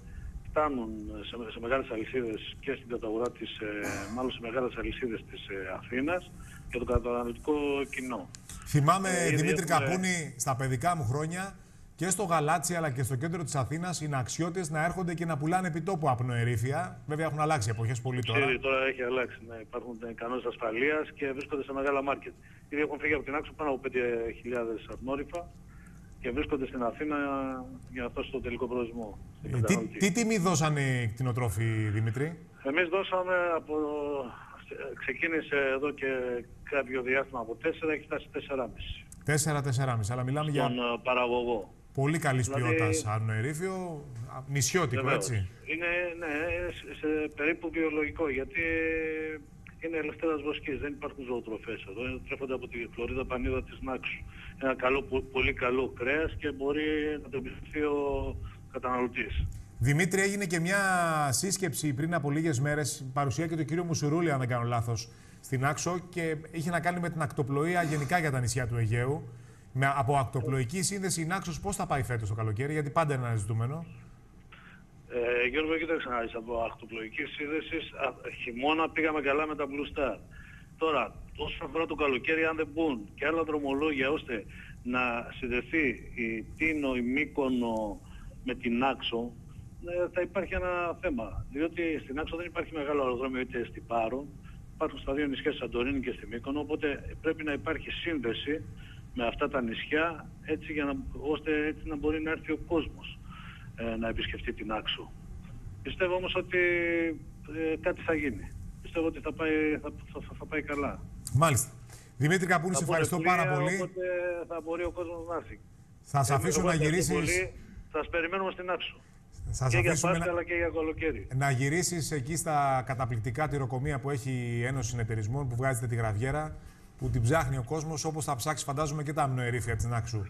φτάνουν σε, σε μεγάλες αλυσίδες και στην καταγορά της, ε, μάλλον σε μεγάλες αλυσίδες της ε, Αθήνας και το καταναλωτικό κοινό. Θυμάμαι, Ε, ήδη Δημήτρη έχουμε- Καπούνη, στα παιδικά μου χρόνια και στο Γαλάτσι αλλά και στο κέντρο της Αθήνας οι ναξιώτες να έρχονται και να πουλάνε επιτόπου απνοερήφια. Βέβαια έχουν αλλάξει εποχές πολύ τώρα. Ήδη τώρα έχει αλλάξει. Ναι. Υπάρχουν ε, κανόνες ασφαλείας και βρίσκονται σε μεγάλα μάρκετ. Ήδη έχουν φύγει από την άξο πάνω από 5.000 αρνόρυφα και βρίσκονται στην Αθήνα για να φτάσουν στον τελικό προορισμό. στην Ε, τι, καταναλωτή. τι τιμή δώσανε οι κτηνοτρόφοι, Δημήτρη; Εμείς δώσαμε από... Ξεκίνησε εδώ και κάποιο διάστημα από 4, έχει φτάσει 4,5 4-4,5. Αλλά μιλάμε για στον ε, παραγωγό. Πολύ καλής Δηλαδή- ποιότητας αρνοερήφιο. α, Νησιώτικο, Βεβαίως. έτσι. Είναι ναι, σε, σε περίπου βιολογικό γιατί είναι ελευθέρας βοσκής, δεν υπάρχουν ζωοτροφές εδώ, τρέφονται από τη χλωρίδα πανίδα της Νάξου. Ένα καλό, πο- πολύ καλό κρέας και μπορεί να το εμπιστευτεί ο καταναλωτής. Δημήτρη, έγινε και μια σύσκεψη πριν από λίγες μέρες, παρουσία και του κύριου Μουσουρούλη, αν δεν κάνω λάθος, στην Άξο και είχε να κάνει με την ακτοπλοεία γενικά για τα νησιά του Αιγαίου. Με, από ακτοπλοϊκή σύνδεση η Νάξος πώς θα πάει φέτος το καλοκαίρι, γιατί πάντα είναι ένα ζητούμενο. Ε, Γιώργο, κοίταξε να δεις, από ακτοπλοϊκή σύνδεση χειμώνα πήγαμε καλά με τα Blue Star. Τώρα, όσον αφορά το καλοκαίρι, αν δεν μπουν και άλλα δρομολόγια ώστε να συνδεθεί η Τίνο, η Μύκονο με την Άξο, ε, θα υπάρχει ένα θέμα. Διότι στην Άξο δεν υπάρχει μεγάλο αεροδρόμιο είτε στην Πάρο, υπάρχουν στα δύο νησιά, στη Σαντορίνη και στη Μύκονο, οπότε πρέπει να υπάρχει σύνδεση με αυτά τα νησιά, έτσι, για να, ώστε έτσι να μπορεί να έρθει ο κόσμος ε, να επισκεφτεί την Άξο. Πιστεύω όμως ότι ε, κάτι θα γίνει. Πιστεύω ότι θα πάει, θα, θα, θα- θα πάει καλά. Μάλιστα. Δημήτρη Καπούνη, σε Θα ευχαριστώ μπουν πάρα πλοία, πολύ. Οπότε θα μπορεί ο κόσμος να έρθει. Θα σε Εμείς αφήσω να ευχαριστώ γυρίσεις, πολύ. Θα σας περιμένουμε στην Άξο. θα σε και για αφήσουμε Πάσχα να, αλλά και για καλοκαίρι. να γυρίσεις εκεί στα καταπληκτικά τυροκομεία που έχει η Ένωση Συνεταιρισμών που βγάζετε τη γραβιέρα, που την ψάχνει ο κόσμος, όπως θα ψάξει φαντάζομαι και τα αμνοερήφια της Νάξου.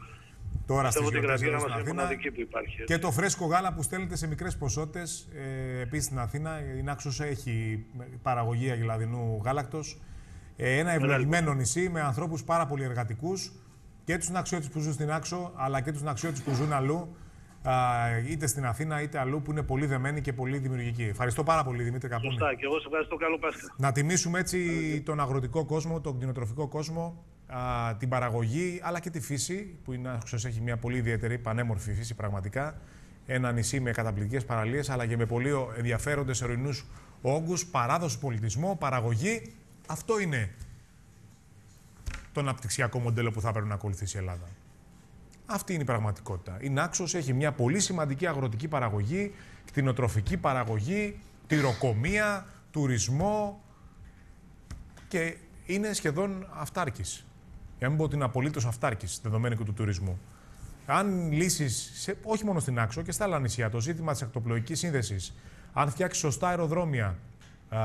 Τώρα στις Πιστεύω ότι η γιορτές γραφεία εδώ μας στην είναι Αθήνα. μοναδική που υπάρχει. έτσι. Και το φρέσκο γάλα που στέλνετε σε μικρές ποσότητες, ε, επίσης στην Αθήνα. Η Νάξος έχει παραγωγή αγελαδινού γάλακτος. Ε, ένα ευλογημένο νησί με ανθρώπους πάρα πολύ εργατικούς και τους Ναξιώτες που ζουν στην Άξο, αλλά και τους Ναξιώτες που ζουν αλλού, α, είτε στην Αθήνα είτε αλλού, που είναι πολύ δεμένοι και πολύ δημιουργικοί. Ευχαριστώ πάρα πολύ, Δημήτρη Καπούνη. Σωστά. Και εγώ σε ευχαριστώ. Καλό Πάσχα. Να τιμήσουμε έτσι τον αγροτικό κόσμο, τον κτηνοτροφικό κόσμο, α, την παραγωγή αλλά και τη φύση, που είναι, άξιος, έχει μια πολύ ιδιαίτερη, πανέμορφη φύση πραγματικά. Ένα νησί με καταπληκτικές παραλίες, αλλά και με πολύ ενδιαφέροντες ορεινούς όγκους, παράδοση πολιτισμό, παραγωγή. Αυτό είναι το αναπτυξιακό μοντέλο που θα πρέπει να ακολουθήσει η Ελλάδα. Αυτή είναι η πραγματικότητα. Η Νάξος έχει μια πολύ σημαντική αγροτική παραγωγή, κτηνοτροφική παραγωγή, τυροκομεία, τουρισμό και είναι σχεδόν αυτάρκης. Για να μην πω ότι είναι απολύτως αυτάρκης δεδομένου και του τουρισμού. Αν λύσεις, όχι μόνο στην Άξο και στα άλλα νησιά, το ζήτημα της ακτοπλοϊκής σύνδεσης, αν φτιάξεις σωστά αεροδρόμια, α,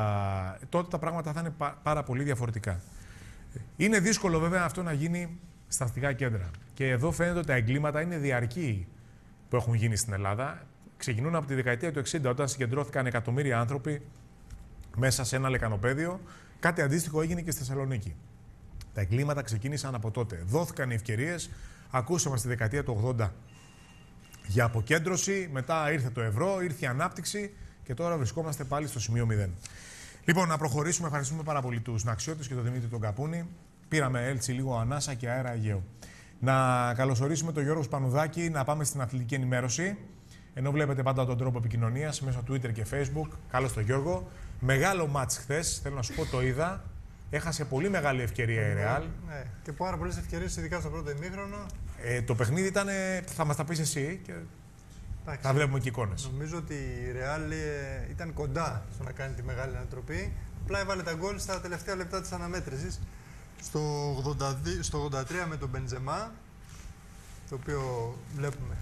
τότε τα πράγματα θα είναι πα- πάρα πολύ διαφορετικά. Είναι δύσκολο βέβαια αυτό να γίνει στα αστικά κέντρα. Και εδώ φαίνεται ότι τα εγκλήματα είναι διαρκή που έχουν γίνει στην Ελλάδα. Ξεκινούν από τη δεκαετία του 60, όταν συγκεντρώθηκαν εκατομμύρια άνθρωποι μέσα σε ένα λεκανοπέδιο. Κάτι αντίστοιχο έγινε και στη Θεσσαλονίκη. Τα εγκλήματα ξεκίνησαν από τότε. Δόθηκαν οι ευκαιρίες. Ακούσαμε στη δεκαετία του 80 για αποκέντρωση. Μετά ήρθε το ευρώ, ήρθε η ανάπτυξη και τώρα βρισκόμαστε πάλι στο σημείο 0. Λοιπόν, να προχωρήσουμε. Ευχαριστούμε πάρα πολύ τους Ναξιώτε και τον Δημήτρη τον Καπούνη. Πήραμε έτσι λίγο ανάσα και αέρα Αιγαίου. Να καλωσορίσουμε τον Γιώργος Σπανουδάκη, να πάμε στην αθλητική ενημέρωση. Ενώ βλέπετε πάντα τον τρόπο επικοινωνίας μέσω Twitter και Facebook. Καλώς τον Γιώργο. Μεγάλο μάτς χθες, θέλω να σου πω, το είδα. Έχασε πολύ μεγάλη ευκαιρία η Ρεάλ. Ναι, και πάρα πολλές ευκαιρίες, ειδικά στο πρώτο ημίχρονο. Ε, το παιχνίδι ήταν. Θα μας τα πεις εσύ και Εντάξει, θα βλέπουμε και εικόνες. Νομίζω ότι η Real ε, ήταν κοντά στο να κάνει τη μεγάλη ανατροπή. Απλά έβαλε τα γκολ στα τελευταία λεπτά της αναμέτρησης. Στο, 82 στο 83 με τον Μπεντζεμά, το οποίο βλέπουμε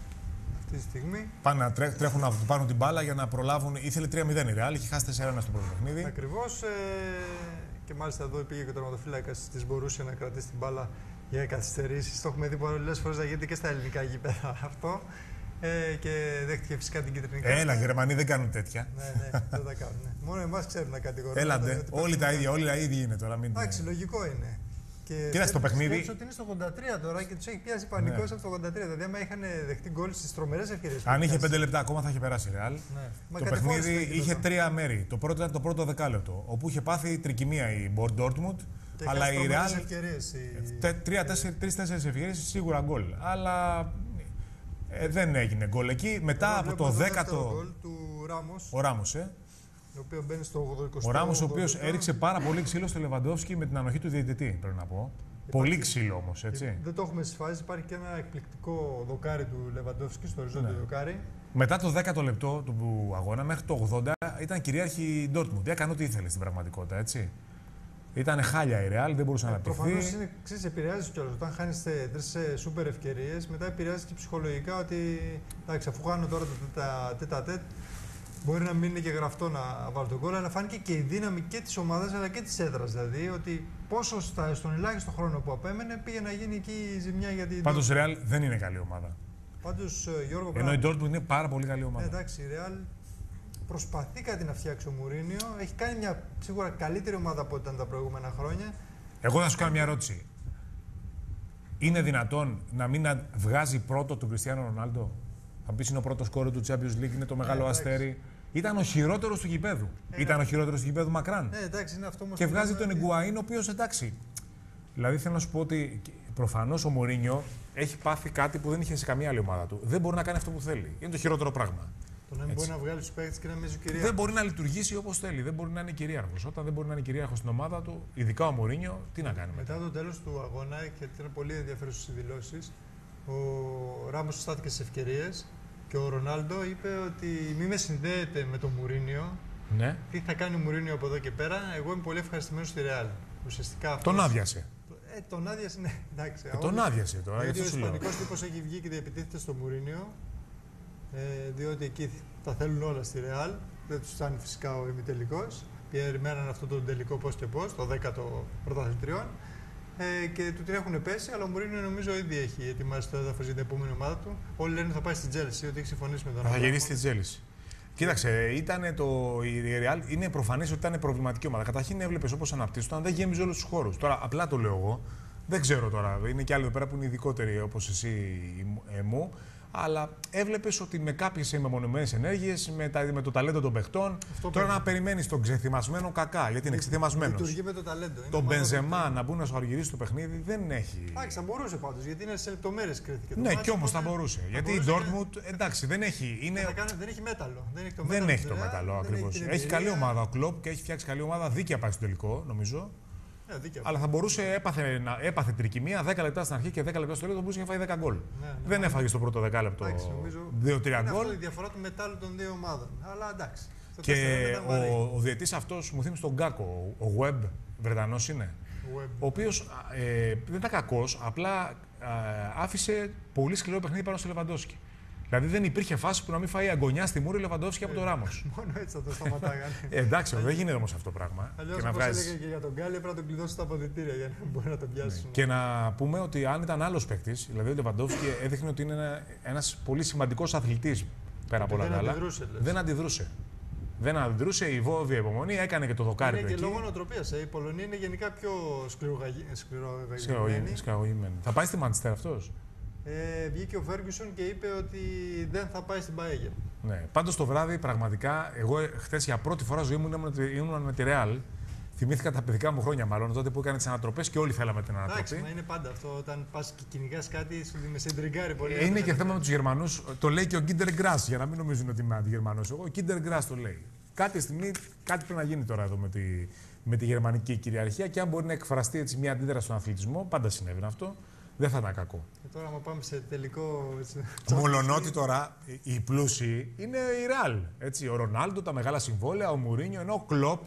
αυτή τη στιγμή. Πάνε να τρέ, τρέχουν να του πάρουν την μπάλα για να προλάβουν. Ήθελε 3-0 η Ρεάλ, είχε χάσει 4-1 στο πρώτο παιχνίδι. Ακριβώς. Ε, και μάλιστα εδώ πήγε και ο τερματοφύλακας της μπορούσε να κρατήσει την μπάλα για καθυστερήσεις. Το έχουμε δει πολλές φορές να γίνεται και στα ελληνικά γήπεδα αυτό. Ε, και δέχτηκε φυσικά την κίτρινη κάρτα. Έλα, Γερμανοί δεν κάνουν τέτοια. Ναι, ναι, δεν τα κάνουν. ναι. Μόνο εμάς ξέρουν να κατηγορούν. Έλαντε, Ότι όλοι τα ίδια, όλοι τα ίδια είναι τώρα. Μην... Εντάξει, λογικό είναι. Και Κοίταξε, το σκέψου- παιχνίδι- σκέψου ότι είναι στο 83 τώρα και τους έχει πιάσει πανικός Ναι. από το 83. Δηλαδή, άμα είχαν δεχτεί γκολ στις τρομερές ευκαιρίες. Αν είχε 5 λεπτά ακόμα θα είχε περάσει η Ρεάλ. Ναι. Μα Το κατηφόρησε παιχνίδι το γήπεδο. είχε τρία μέρη. Το πρώτο ήταν το πρώτο δεκάλεπτο, όπου είχε πάθει τρικυμία η Ντόρτμουντ. Και Αλλά χάσει η τρομερές Ρεάλ. ευκαιρίες η- Τρει-τέσσερι ευκαιρίες σίγουρα γκολ. Αλλά ε, δεν έγινε γκολ εκεί. Μετά Εδώ από βλέπω το δεύτερο 10ο. γκολ του Ράμος. Ο Ράμος, ε. Ο οποίος μπαίνει στο 80 Ο Ράμος, ο οποίος έριξε πάρα πολύ ξύλο στο Λεβαντόφσκι με την ανοχή του διαιτητή, πρέπει να πω. Πολύ ξύλο όμως, έτσι. Δεν το έχουμε στι φάσει. Υπάρχει και ένα εκπληκτικό δοκάρι του Λεβαντόφσκι στο οριζόντιο Ναι. δοκάρι. Μετά το 10ο λεπτό του αγώνα, μέχρι το 80, ήταν κυρίαρχη η Ντόρτμουντ. Έκανε ό,τι ήθελε στην πραγματικότητα, έτσι. Ήταν χάλια η Ρεάλ, δεν μπορούσε να Προφανώ αναπτυχθεί. είναι ξέρεις, επηρεάζει κιόλας. Όταν χάνεις τρεις σούπερ ευκαιρίες, μετά επηρεάζει και ψυχολογικά ότι εντάξει, αφού χάνω τώρα τα τέτα τέτ, μπορεί να μην είναι και γραφτό να βάλω τον κόλλο, αλλά φάνηκε και η δύναμη και της ομάδας αλλά και της έδρας. Δηλαδή ότι πόσο στα, στον ελάχιστο χρόνο που απέμενε πήγε να γίνει εκεί η ζημιά για την. Πάντως η Ρεάλ δεν είναι καλή ομάδα. Πάντως, Γιώργο, Ενώ η μπράβο. Ντόρτμουντ είναι πάρα πολύ καλή Ναι, ομάδα. εντάξει, η Real προσπαθεί κάτι να φτιάξει ο Μουρίνιο. Έχει κάνει μια σίγουρα καλύτερη ομάδα από ό,τι ήταν τα προηγούμενα χρόνια. Εγώ θα σου κάνω μια ερώτηση. Είναι δυνατόν να μην α- βγάζει πρώτο τον Κριστιανό Ρονάλντο; Θα πεις είναι ο πρώτος κόρο του Champions League, είναι το μεγάλο εντάξει. αστέρι. Ήταν ο χειρότερος του γηπέδου. Ήταν ο χειρότερος του γηπέδου μακράν. Ναι, εντάξει, είναι αυτό όμως Και που βγάζει λέμε τον ότι- Ιγκουαΐν, ο οποίος εντάξει. Δηλαδή θέλω να σου πω ότι προφανώς ο Μωρίνιο έχει πάθει κάτι που δεν είχε σε καμία άλλη ομάδα του. Δεν μπορεί να κάνει αυτό που θέλει. Είναι το χειρότερο πράγμα. Το να μην Έτσι. μπορεί να βγάλει τους παίκτες και να μην κυρία. Δεν μπορεί να λειτουργήσει όπως θέλει. Δεν μπορεί να είναι κυρίαρχος. Όταν δεν μπορεί να είναι κυρίαρχος στην ομάδα του, ειδικά ο Μωρίνιο, τι να κάνει. μετά. Μετά το τέλος του αγώνα, γιατί ήταν πολύ ενδιαφέρουσες οι δηλώσεις, ο Ράμος στάθηκε στις ευκαιρίες και ο Ρονάλντο είπε ότι μη με συνδέεται με τον Μουρίνιο. Ναι. Τι θα κάνει ο Μουρίνιο από εδώ και πέρα, εγώ είμαι πολύ ευχαριστημένος στη Ρεάλ. Ουσιαστικά αυτός- Τον άδειασε. Ε, τον άδειασε, ναι, εντάξει. Ε, τον άδειασε τώρα, Γιατί γι' ο αυτό σου λέω. Ισπανικός τύπος έχει βγει και επιτίθεται στο Μουρίνιο. Ε, διότι εκεί τα θέλουν όλα στη Ρεάλ. Δεν τους φτάνει φυσικά ο ημιτελικός. Περιμέναν αυτό το τελικό πώς και πώς, το 10ο πρωταθλητριών. Ε, και του την έχουν πέσει, αλλά ο Μουρίνιο νομίζω ήδη έχει ετοιμάσει το έδαφος για την επόμενη ομάδα του. Όλοι λένε ότι θα πάει στην Τσέλσι, ότι έχει συμφωνήσει με τον Θα Αμπράμοβιτς. γυρίσει στη Τσέλσι. Κοίταξε, ήταν το, η Real είναι προφανές ότι ήταν προβληματική ομάδα. Καταρχήν έβλεπες όπως αναπτύσσονταν, δεν γέμιζε όλους τους χώρους. Τώρα, απλά το λέω εγώ, Δεν ξέρω τώρα. Είναι και άλλοι εδώ πέρα που είναι ειδικότεροι όπως εσύ ε, μου. Αλλά έβλεπες ότι με κάποιες μεμονωμένες ενέργειες, με, τα- με το ταλέντο των παιχτών. τώρα πρέπει. να περιμένεις τον ξεθυμασμένο Κακά, γιατί είναι ξεθυμασμένος. Λειτουργεί με το ταλέντο. Είναι Τον ομάδα Μπενζεμά να μπουν να σου γυρίσει το παιχνίδι δεν έχει. Εντάξει, θα μπορούσε πάντως γιατί είναι σε λεπτομέρειες κρίθηκε. το Ναι, μάτς, κι όμως οπότε θα μπορούσε. γιατί η μπορούσε και- Dortmund, εντάξει, δεν έχει. Είναι, θα κάνει- δεν έχει μέταλλο. Δεν έχει το δεν μέταλλο. έχει της το Real, μεταλλό δεν ακριβώς. την Έχει, καλή εμπειρία. ομάδα ο Κλοπ και έχει φτιάξει καλή ομάδα. Δίκαια πάει στο τελικό, νομίζω. Ναι, δίκαιο. Αλλά θα μπορούσε, έπαθε, να- έπαθε τρικυμία 10 λεπτά στην αρχή και 10 λεπτά στο τέλος, θα μπορούσε να φάει 10 γκολ. Ναι, ναι. δεν έφαγε στο πρώτο δεκάλεπτο Εντάξει, νομίζω 2-3 είναι γκολ. αυτό η διαφορά του μετάλλου των δύο ομάδων. Αλλά εντάξει. Το Και 4-1 ήταν βαρύ. ο, ο διαιτής αυτός μου θύμισε τον Γκάκο. Ο Webb, Βρετανός είναι. Webb. Ο οποίος ε, δεν ήταν κακός, απλά ε, άφησε πολύ σκληρό παιχνίδι πάνω στο Λεβαντόσκι. Δηλαδή δεν υπήρχε φάση που να μην φάει αγωνιά στη μούρη Λεβαντόφσκι από τον Ράμος. Μόνο έτσι θα το σταματάγανε. Ε, εντάξει, δεν γίνεται όμως αυτό το πράγμα. Αλλιώς, και να όπως βγάζεις- έλεγε και για τον Γκάλι, πρέπει να τον κλειδώσει στα αποδητήρια για να μπορεί να τον πιάσουν. Και να πούμε ότι αν ήταν άλλος παίκτης, δηλαδή ο Λεβαντόφσκι έδειχνε ότι είναι ένας ένας πολύ σημαντικός αθλητής πέρα από όλα δεν τα άλλα. αντιδρούσε, λες. Δεν αντιδρούσε. Δεν αντιδρούσε, η βόβια υπομονή, έκανε και το δοκάρι Είναι του και εκεί. λόγω νοοτροπίας. Ε. Η Πολωνία είναι γενικά πιο σκληρογαγη- σκληρογαγημένη. Σκαγωγημένη- Σκαγωγημένη. Θα πάει στη Μάντσεστερ αυτός; Ε, βγήκε ο Φέργκισον και είπε ότι δεν θα πάει στην Παέγερ. Ναι. Πάντως το βράδυ, πραγματικά, εγώ χθες για πρώτη φορά στη ζωή μου ήμουν, ήμουν με τη Ρεάλ. Θυμήθηκα τα παιδικά μου χρόνια, μάλλον τότε που έκανε τις ανατροπές και όλοι θέλαμε την Εντάξει, ανατροπή. μα είναι πάντα αυτό. Όταν πας και κυνηγάς κάτι, σου με σε εντριγκάρει πολύ. Ε, Είναι και θέμα με τους Γερμανούς. Το λέει και ο Γκίντερ Γκράς, για να μην νομίζουν ότι είμαι αντιγερμανός. Εγώ, ο Γκίντερ Γκράς το λέει. Κάτι στιγμή, κάτι πρέπει να γίνει τώρα εδώ με τη, με τη γερμανική κυριαρχία και αν μπορεί να εκφραστεί έτσι μια αντίδραση στον αθλητισμό, πάντα συνέβαινε αυτό, δεν θα ήταν κακό. Και τώρα, άμα πάμε σε τελικό. Μολονότι τώρα οι πλούσιοι είναι η Ραλ. Έτσι, ο Ρονάλντο, τα μεγάλα συμβόλαια, ο Μουρίνιο, ενώ ο Κλοπ,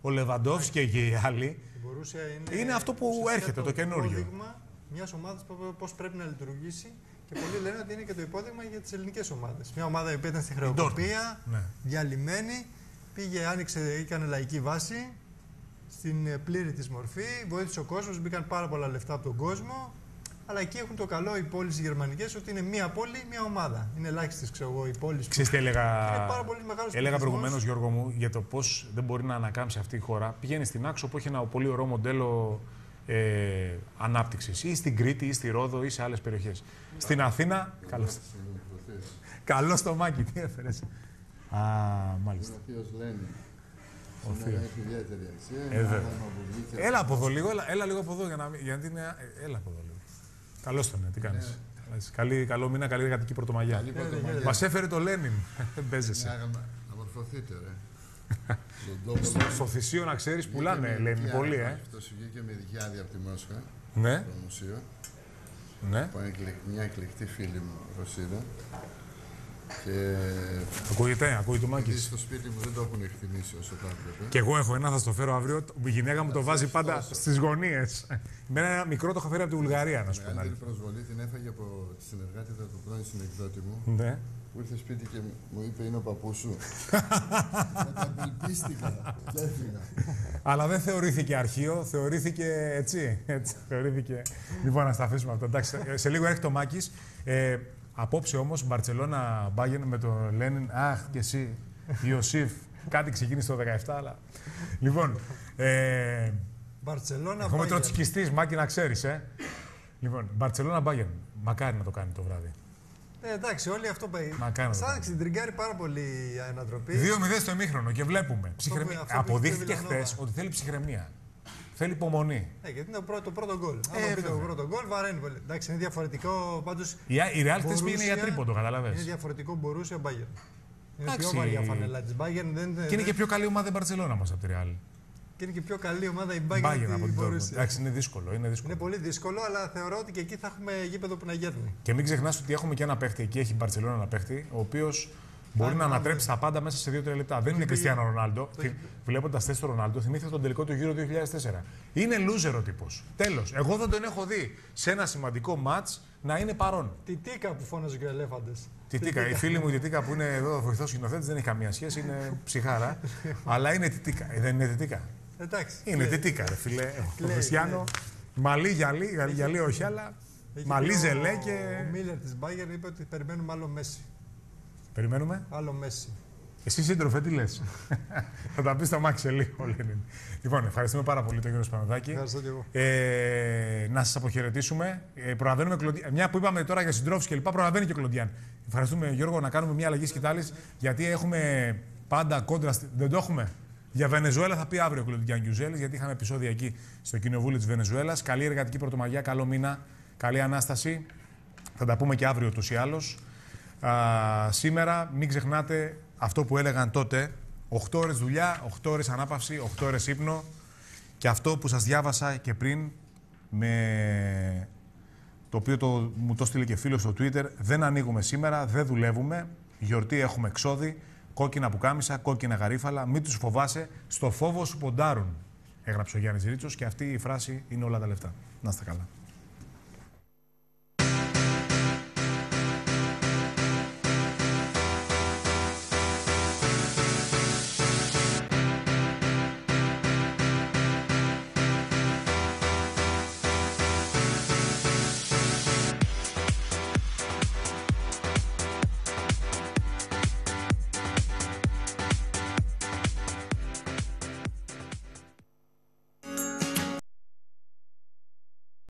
ο Λεβαντόφσκι και οι άλλοι. Η Μπορούσια είναι, Είναι αυτό που ουσιαστικά έρχεται, το καινούριο. υπόδειγμα μιας ομάδας πώς πρέπει να λειτουργήσει και πολλοί λένε ότι είναι και το υπόδειγμα για τις ελληνικές ομάδες. Μια ομάδα που ήταν στη χρεοκοπία, Ναι. διαλυμένη, πήγε, άνοιξε, έκανε λαϊκή βάση στην ε, πλήρη της μορφή, βοήθησε ο κόσμος, μπήκαν πάρα πολλά λεφτά από τον κόσμο. Αλλά εκεί έχουν το καλό οι πόλεις γερμανικές ότι είναι μία πόλη, μία ομάδα. Είναι ελάχιστες, ξέρω εγώ, οι πόλεις που. Ξέρεις τι έλεγα, Είναι πάρα πολύ μεγάλος έλεγα πληθυσμός. προηγουμένως, Γιώργο μου, για το πώς δεν μπορεί να ανακάμψει αυτή η χώρα. Πηγαίνει στην Άξο που έχει ένα πολύ ωραίο μοντέλο ε, ανάπτυξης. Ή στην Κρήτη, ή στη Ρόδο, ή σε άλλες περιοχές. Στην Αθήνα. Καλώς Καλό στο μάκι, τι έφερες. Α, μάλιστα. Ο θείος Λένιν. Ο Σήμερα θείος. έχει ιδιαίτερη αξία. Ε, Είναι βέβαια. άτομα που βγήκε- Έλα από εδώ λίγο, έλα, έλα λίγο από εδώ για να μην- γιατί είναι. ε, Έλα από εδώ λίγο. Καλώς τον, τι κάνεις. Καλή, καλό μήνα, καλή εργατική πρωτομαγιά. Καλή πρωτομαγιά. Μας έφερε το Λένιν. Δεν παίζεσαι. Ναι, άμα- Να μορφωθείτε, ρε. Τον τόπο Στο, στο θυσίο να ξέρεις, πουλάνε Βγήκε με Λένιν ειδική πολύ, άδεια. ε. Αυτός βγήκε με ειδική άδεια από τη Μόσχα. Ναι. Το μουσείο. Ναι. Που είναι εκλεκ- μια εκλεκτή φίλη μου, Ρωσίδα. Και Ακούγεται, ακούει το μάκι. επειδή στο σπίτι μου δεν το έχουν εκτιμήσει όσο θα έπρεπε. Και εγώ έχω ένα, θα στο φέρω αύριο. Η γυναίκα μου το βάζει πάντα στις γωνίες. Με ένα μικρό το είχα φέρει από τη Βουλγαρία, να σου πω. την Μεγαλύτερη αλήθεια. προσβολή την έφαγε από τη συνεργάτητα του πρώην συνεκδότη μου. Ναι. Που ήρθε σπίτι και μου είπε είναι ο παππούς σου. Καταπληκτίστηκα και έφυγα. Αλλά δεν θεωρήθηκε αρχείο, θεωρήθηκε έτσι. έτσι θεωρήθηκε... Λοιπόν, να στα αφήσουμε αυτό. Εντάξει, σε λίγο έρχεται ο Μάκης. Ε, απόψε όμως, Μπαρτσελώνα Μπάγεν με τον Λένιν. Αχ, και εσύ, Ιωσήφ. Κάτι ξεκίνησε το 17, αλλά... Λοιπόν, ε, Μπαρσελόνα, εγώ είμαι Bayern. τροτσκιστής, Μάκη, να ξέρεις, ε. Λοιπόν, Μπαρτσελώνα Μπάγεν. Μακάρι να το κάνει το βράδυ. Ε, εντάξει, όλοι αυτό πάει. Μακάρι να το Σαν τριγκάρει πάρα πολύ η ανατροπή. 2-0 στο ημίχρονο και βλέπουμε. Ψυχραιμία. αυτό που Αποδείχθηκε είπε η χθες Βιλανόβα. ότι θέλει ψυχραιμία. Θέλει υπομονή. Ε, γιατί είναι το πρώτο, το πρώτο γκολ. Ε, Άμα πει το βέβαια. πρώτο γκολ, βαραίνει πολύ. Εντάξει, είναι διαφορετικό πάντως. Η, η Real χθες πήγαινε για τρίποντο, καταλαβες. Είναι διαφορετικό μπορούσε Bayern. Είναι Εντάξει. πιο βαριά φανελά της Bayern. Δεν, Και είναι και πιο καλή ομάδα η Μπαρσελόνα μα από τη Real. και είναι και πιο καλή ομάδα η Bayern, Bayern από από την την Dortmund. Borussia. Εντάξει, είναι δύσκολο. Είναι δύσκολο. Είναι πολύ δύσκολο, αλλά θεωρώ ότι και εκεί θα έχουμε γήπεδο που να γέρνει. Και μην ξεχνάς ότι έχουμε και ένα παίχτη εκεί, έχει η Μπαρσελόνα ένα παίχτη, ο οποίος μπορεί να ανατρέψει τα πάντα μέσα σε 2-3 λεπτά. Δεν είναι Κριστιανό Ρονάλντο. Βλέποντας θε τον Ρονάλντο, θυμήθηκα τον τελικό του γύρω 2004. Είναι loser ο τύπος. Τέλος. Εγώ δεν τον έχω δει σε ένα σημαντικό ματ να είναι παρόν. Τη τίκα που φώναζε και ο ελέφαντες. Τη Τίκα, η φίλη μου η Τίκα που είναι εδώ βοηθός σκηνοθέτης δεν έχει καμία σχέση, είναι ψυχάρα. αλλά είναι τη Τίκα. Ε, Δεν είναι τη Τίκα. Εντάξει. Είναι τη Τίκα, ρε φίλε. Ο Κλαίει, Χριστιανό. Μαλλί γυαλί, γυαλί, γυαλί όχι, αλλά Έχει μαλλί πει ο- ζελέ και. Ο Μίλλερ της Bayern είπε ότι περιμένουμε άλλο Μέση. Περιμένουμε. Άλλο Μέση. Εσύ σύντροφε, τι λες; θα τα πεις στο μάξι σε λίγο, Λένιν. Λοιπόν, ευχαριστούμε πάρα πολύ τον κύριο Σπανοδάκη. Ευχαριστώ και εγώ. Ε, να σας αποχαιρετήσουμε. Ε, προλαβαίνουμε Κλοντιάν. Μια που είπαμε τώρα για συντρόφους και λοιπά, προλαβαίνει και Κλοντιάν. Ευχαριστούμε, Γιώργο, να κάνουμε μια αλλαγή σκητάλης, γιατί έχουμε πάντα κόντρα. στη- Δεν το έχουμε; Για Βενεζουέλα θα πει αύριο ο Κλοντιάν Κιουζέλη, γιατί είχαμε επεισόδια εκεί στο Κοινοβούλιο της Βενεζουέλας. Καλή εργατική πρωτομαγιά, καλό μήνα, καλή ανάσταση. Θα τα πούμε και αύριο ούτως ή άλλω. Σήμερα μην ξεχνάτε αυτό που έλεγαν τότε. 8 ώρες δουλειά, 8 ώρες ανάπαυση, 8 ώρες ύπνο. Και αυτό που σας διάβασα και πριν, με το οποίο το, μου το στείλε και φίλος στο Twitter, δεν ανοίγουμε σήμερα, δεν δουλεύουμε, γιορτή έχουμε εξόδη, κόκκινα πουκάμισα, κόκκινα γαρίφαλα, μην τους φοβάσαι, στο φόβο σου ποντάρουν, έγραψε ο Γιάννης Ρίτσος και αυτή η φράση είναι όλα τα λεφτά. Να είστε καλά.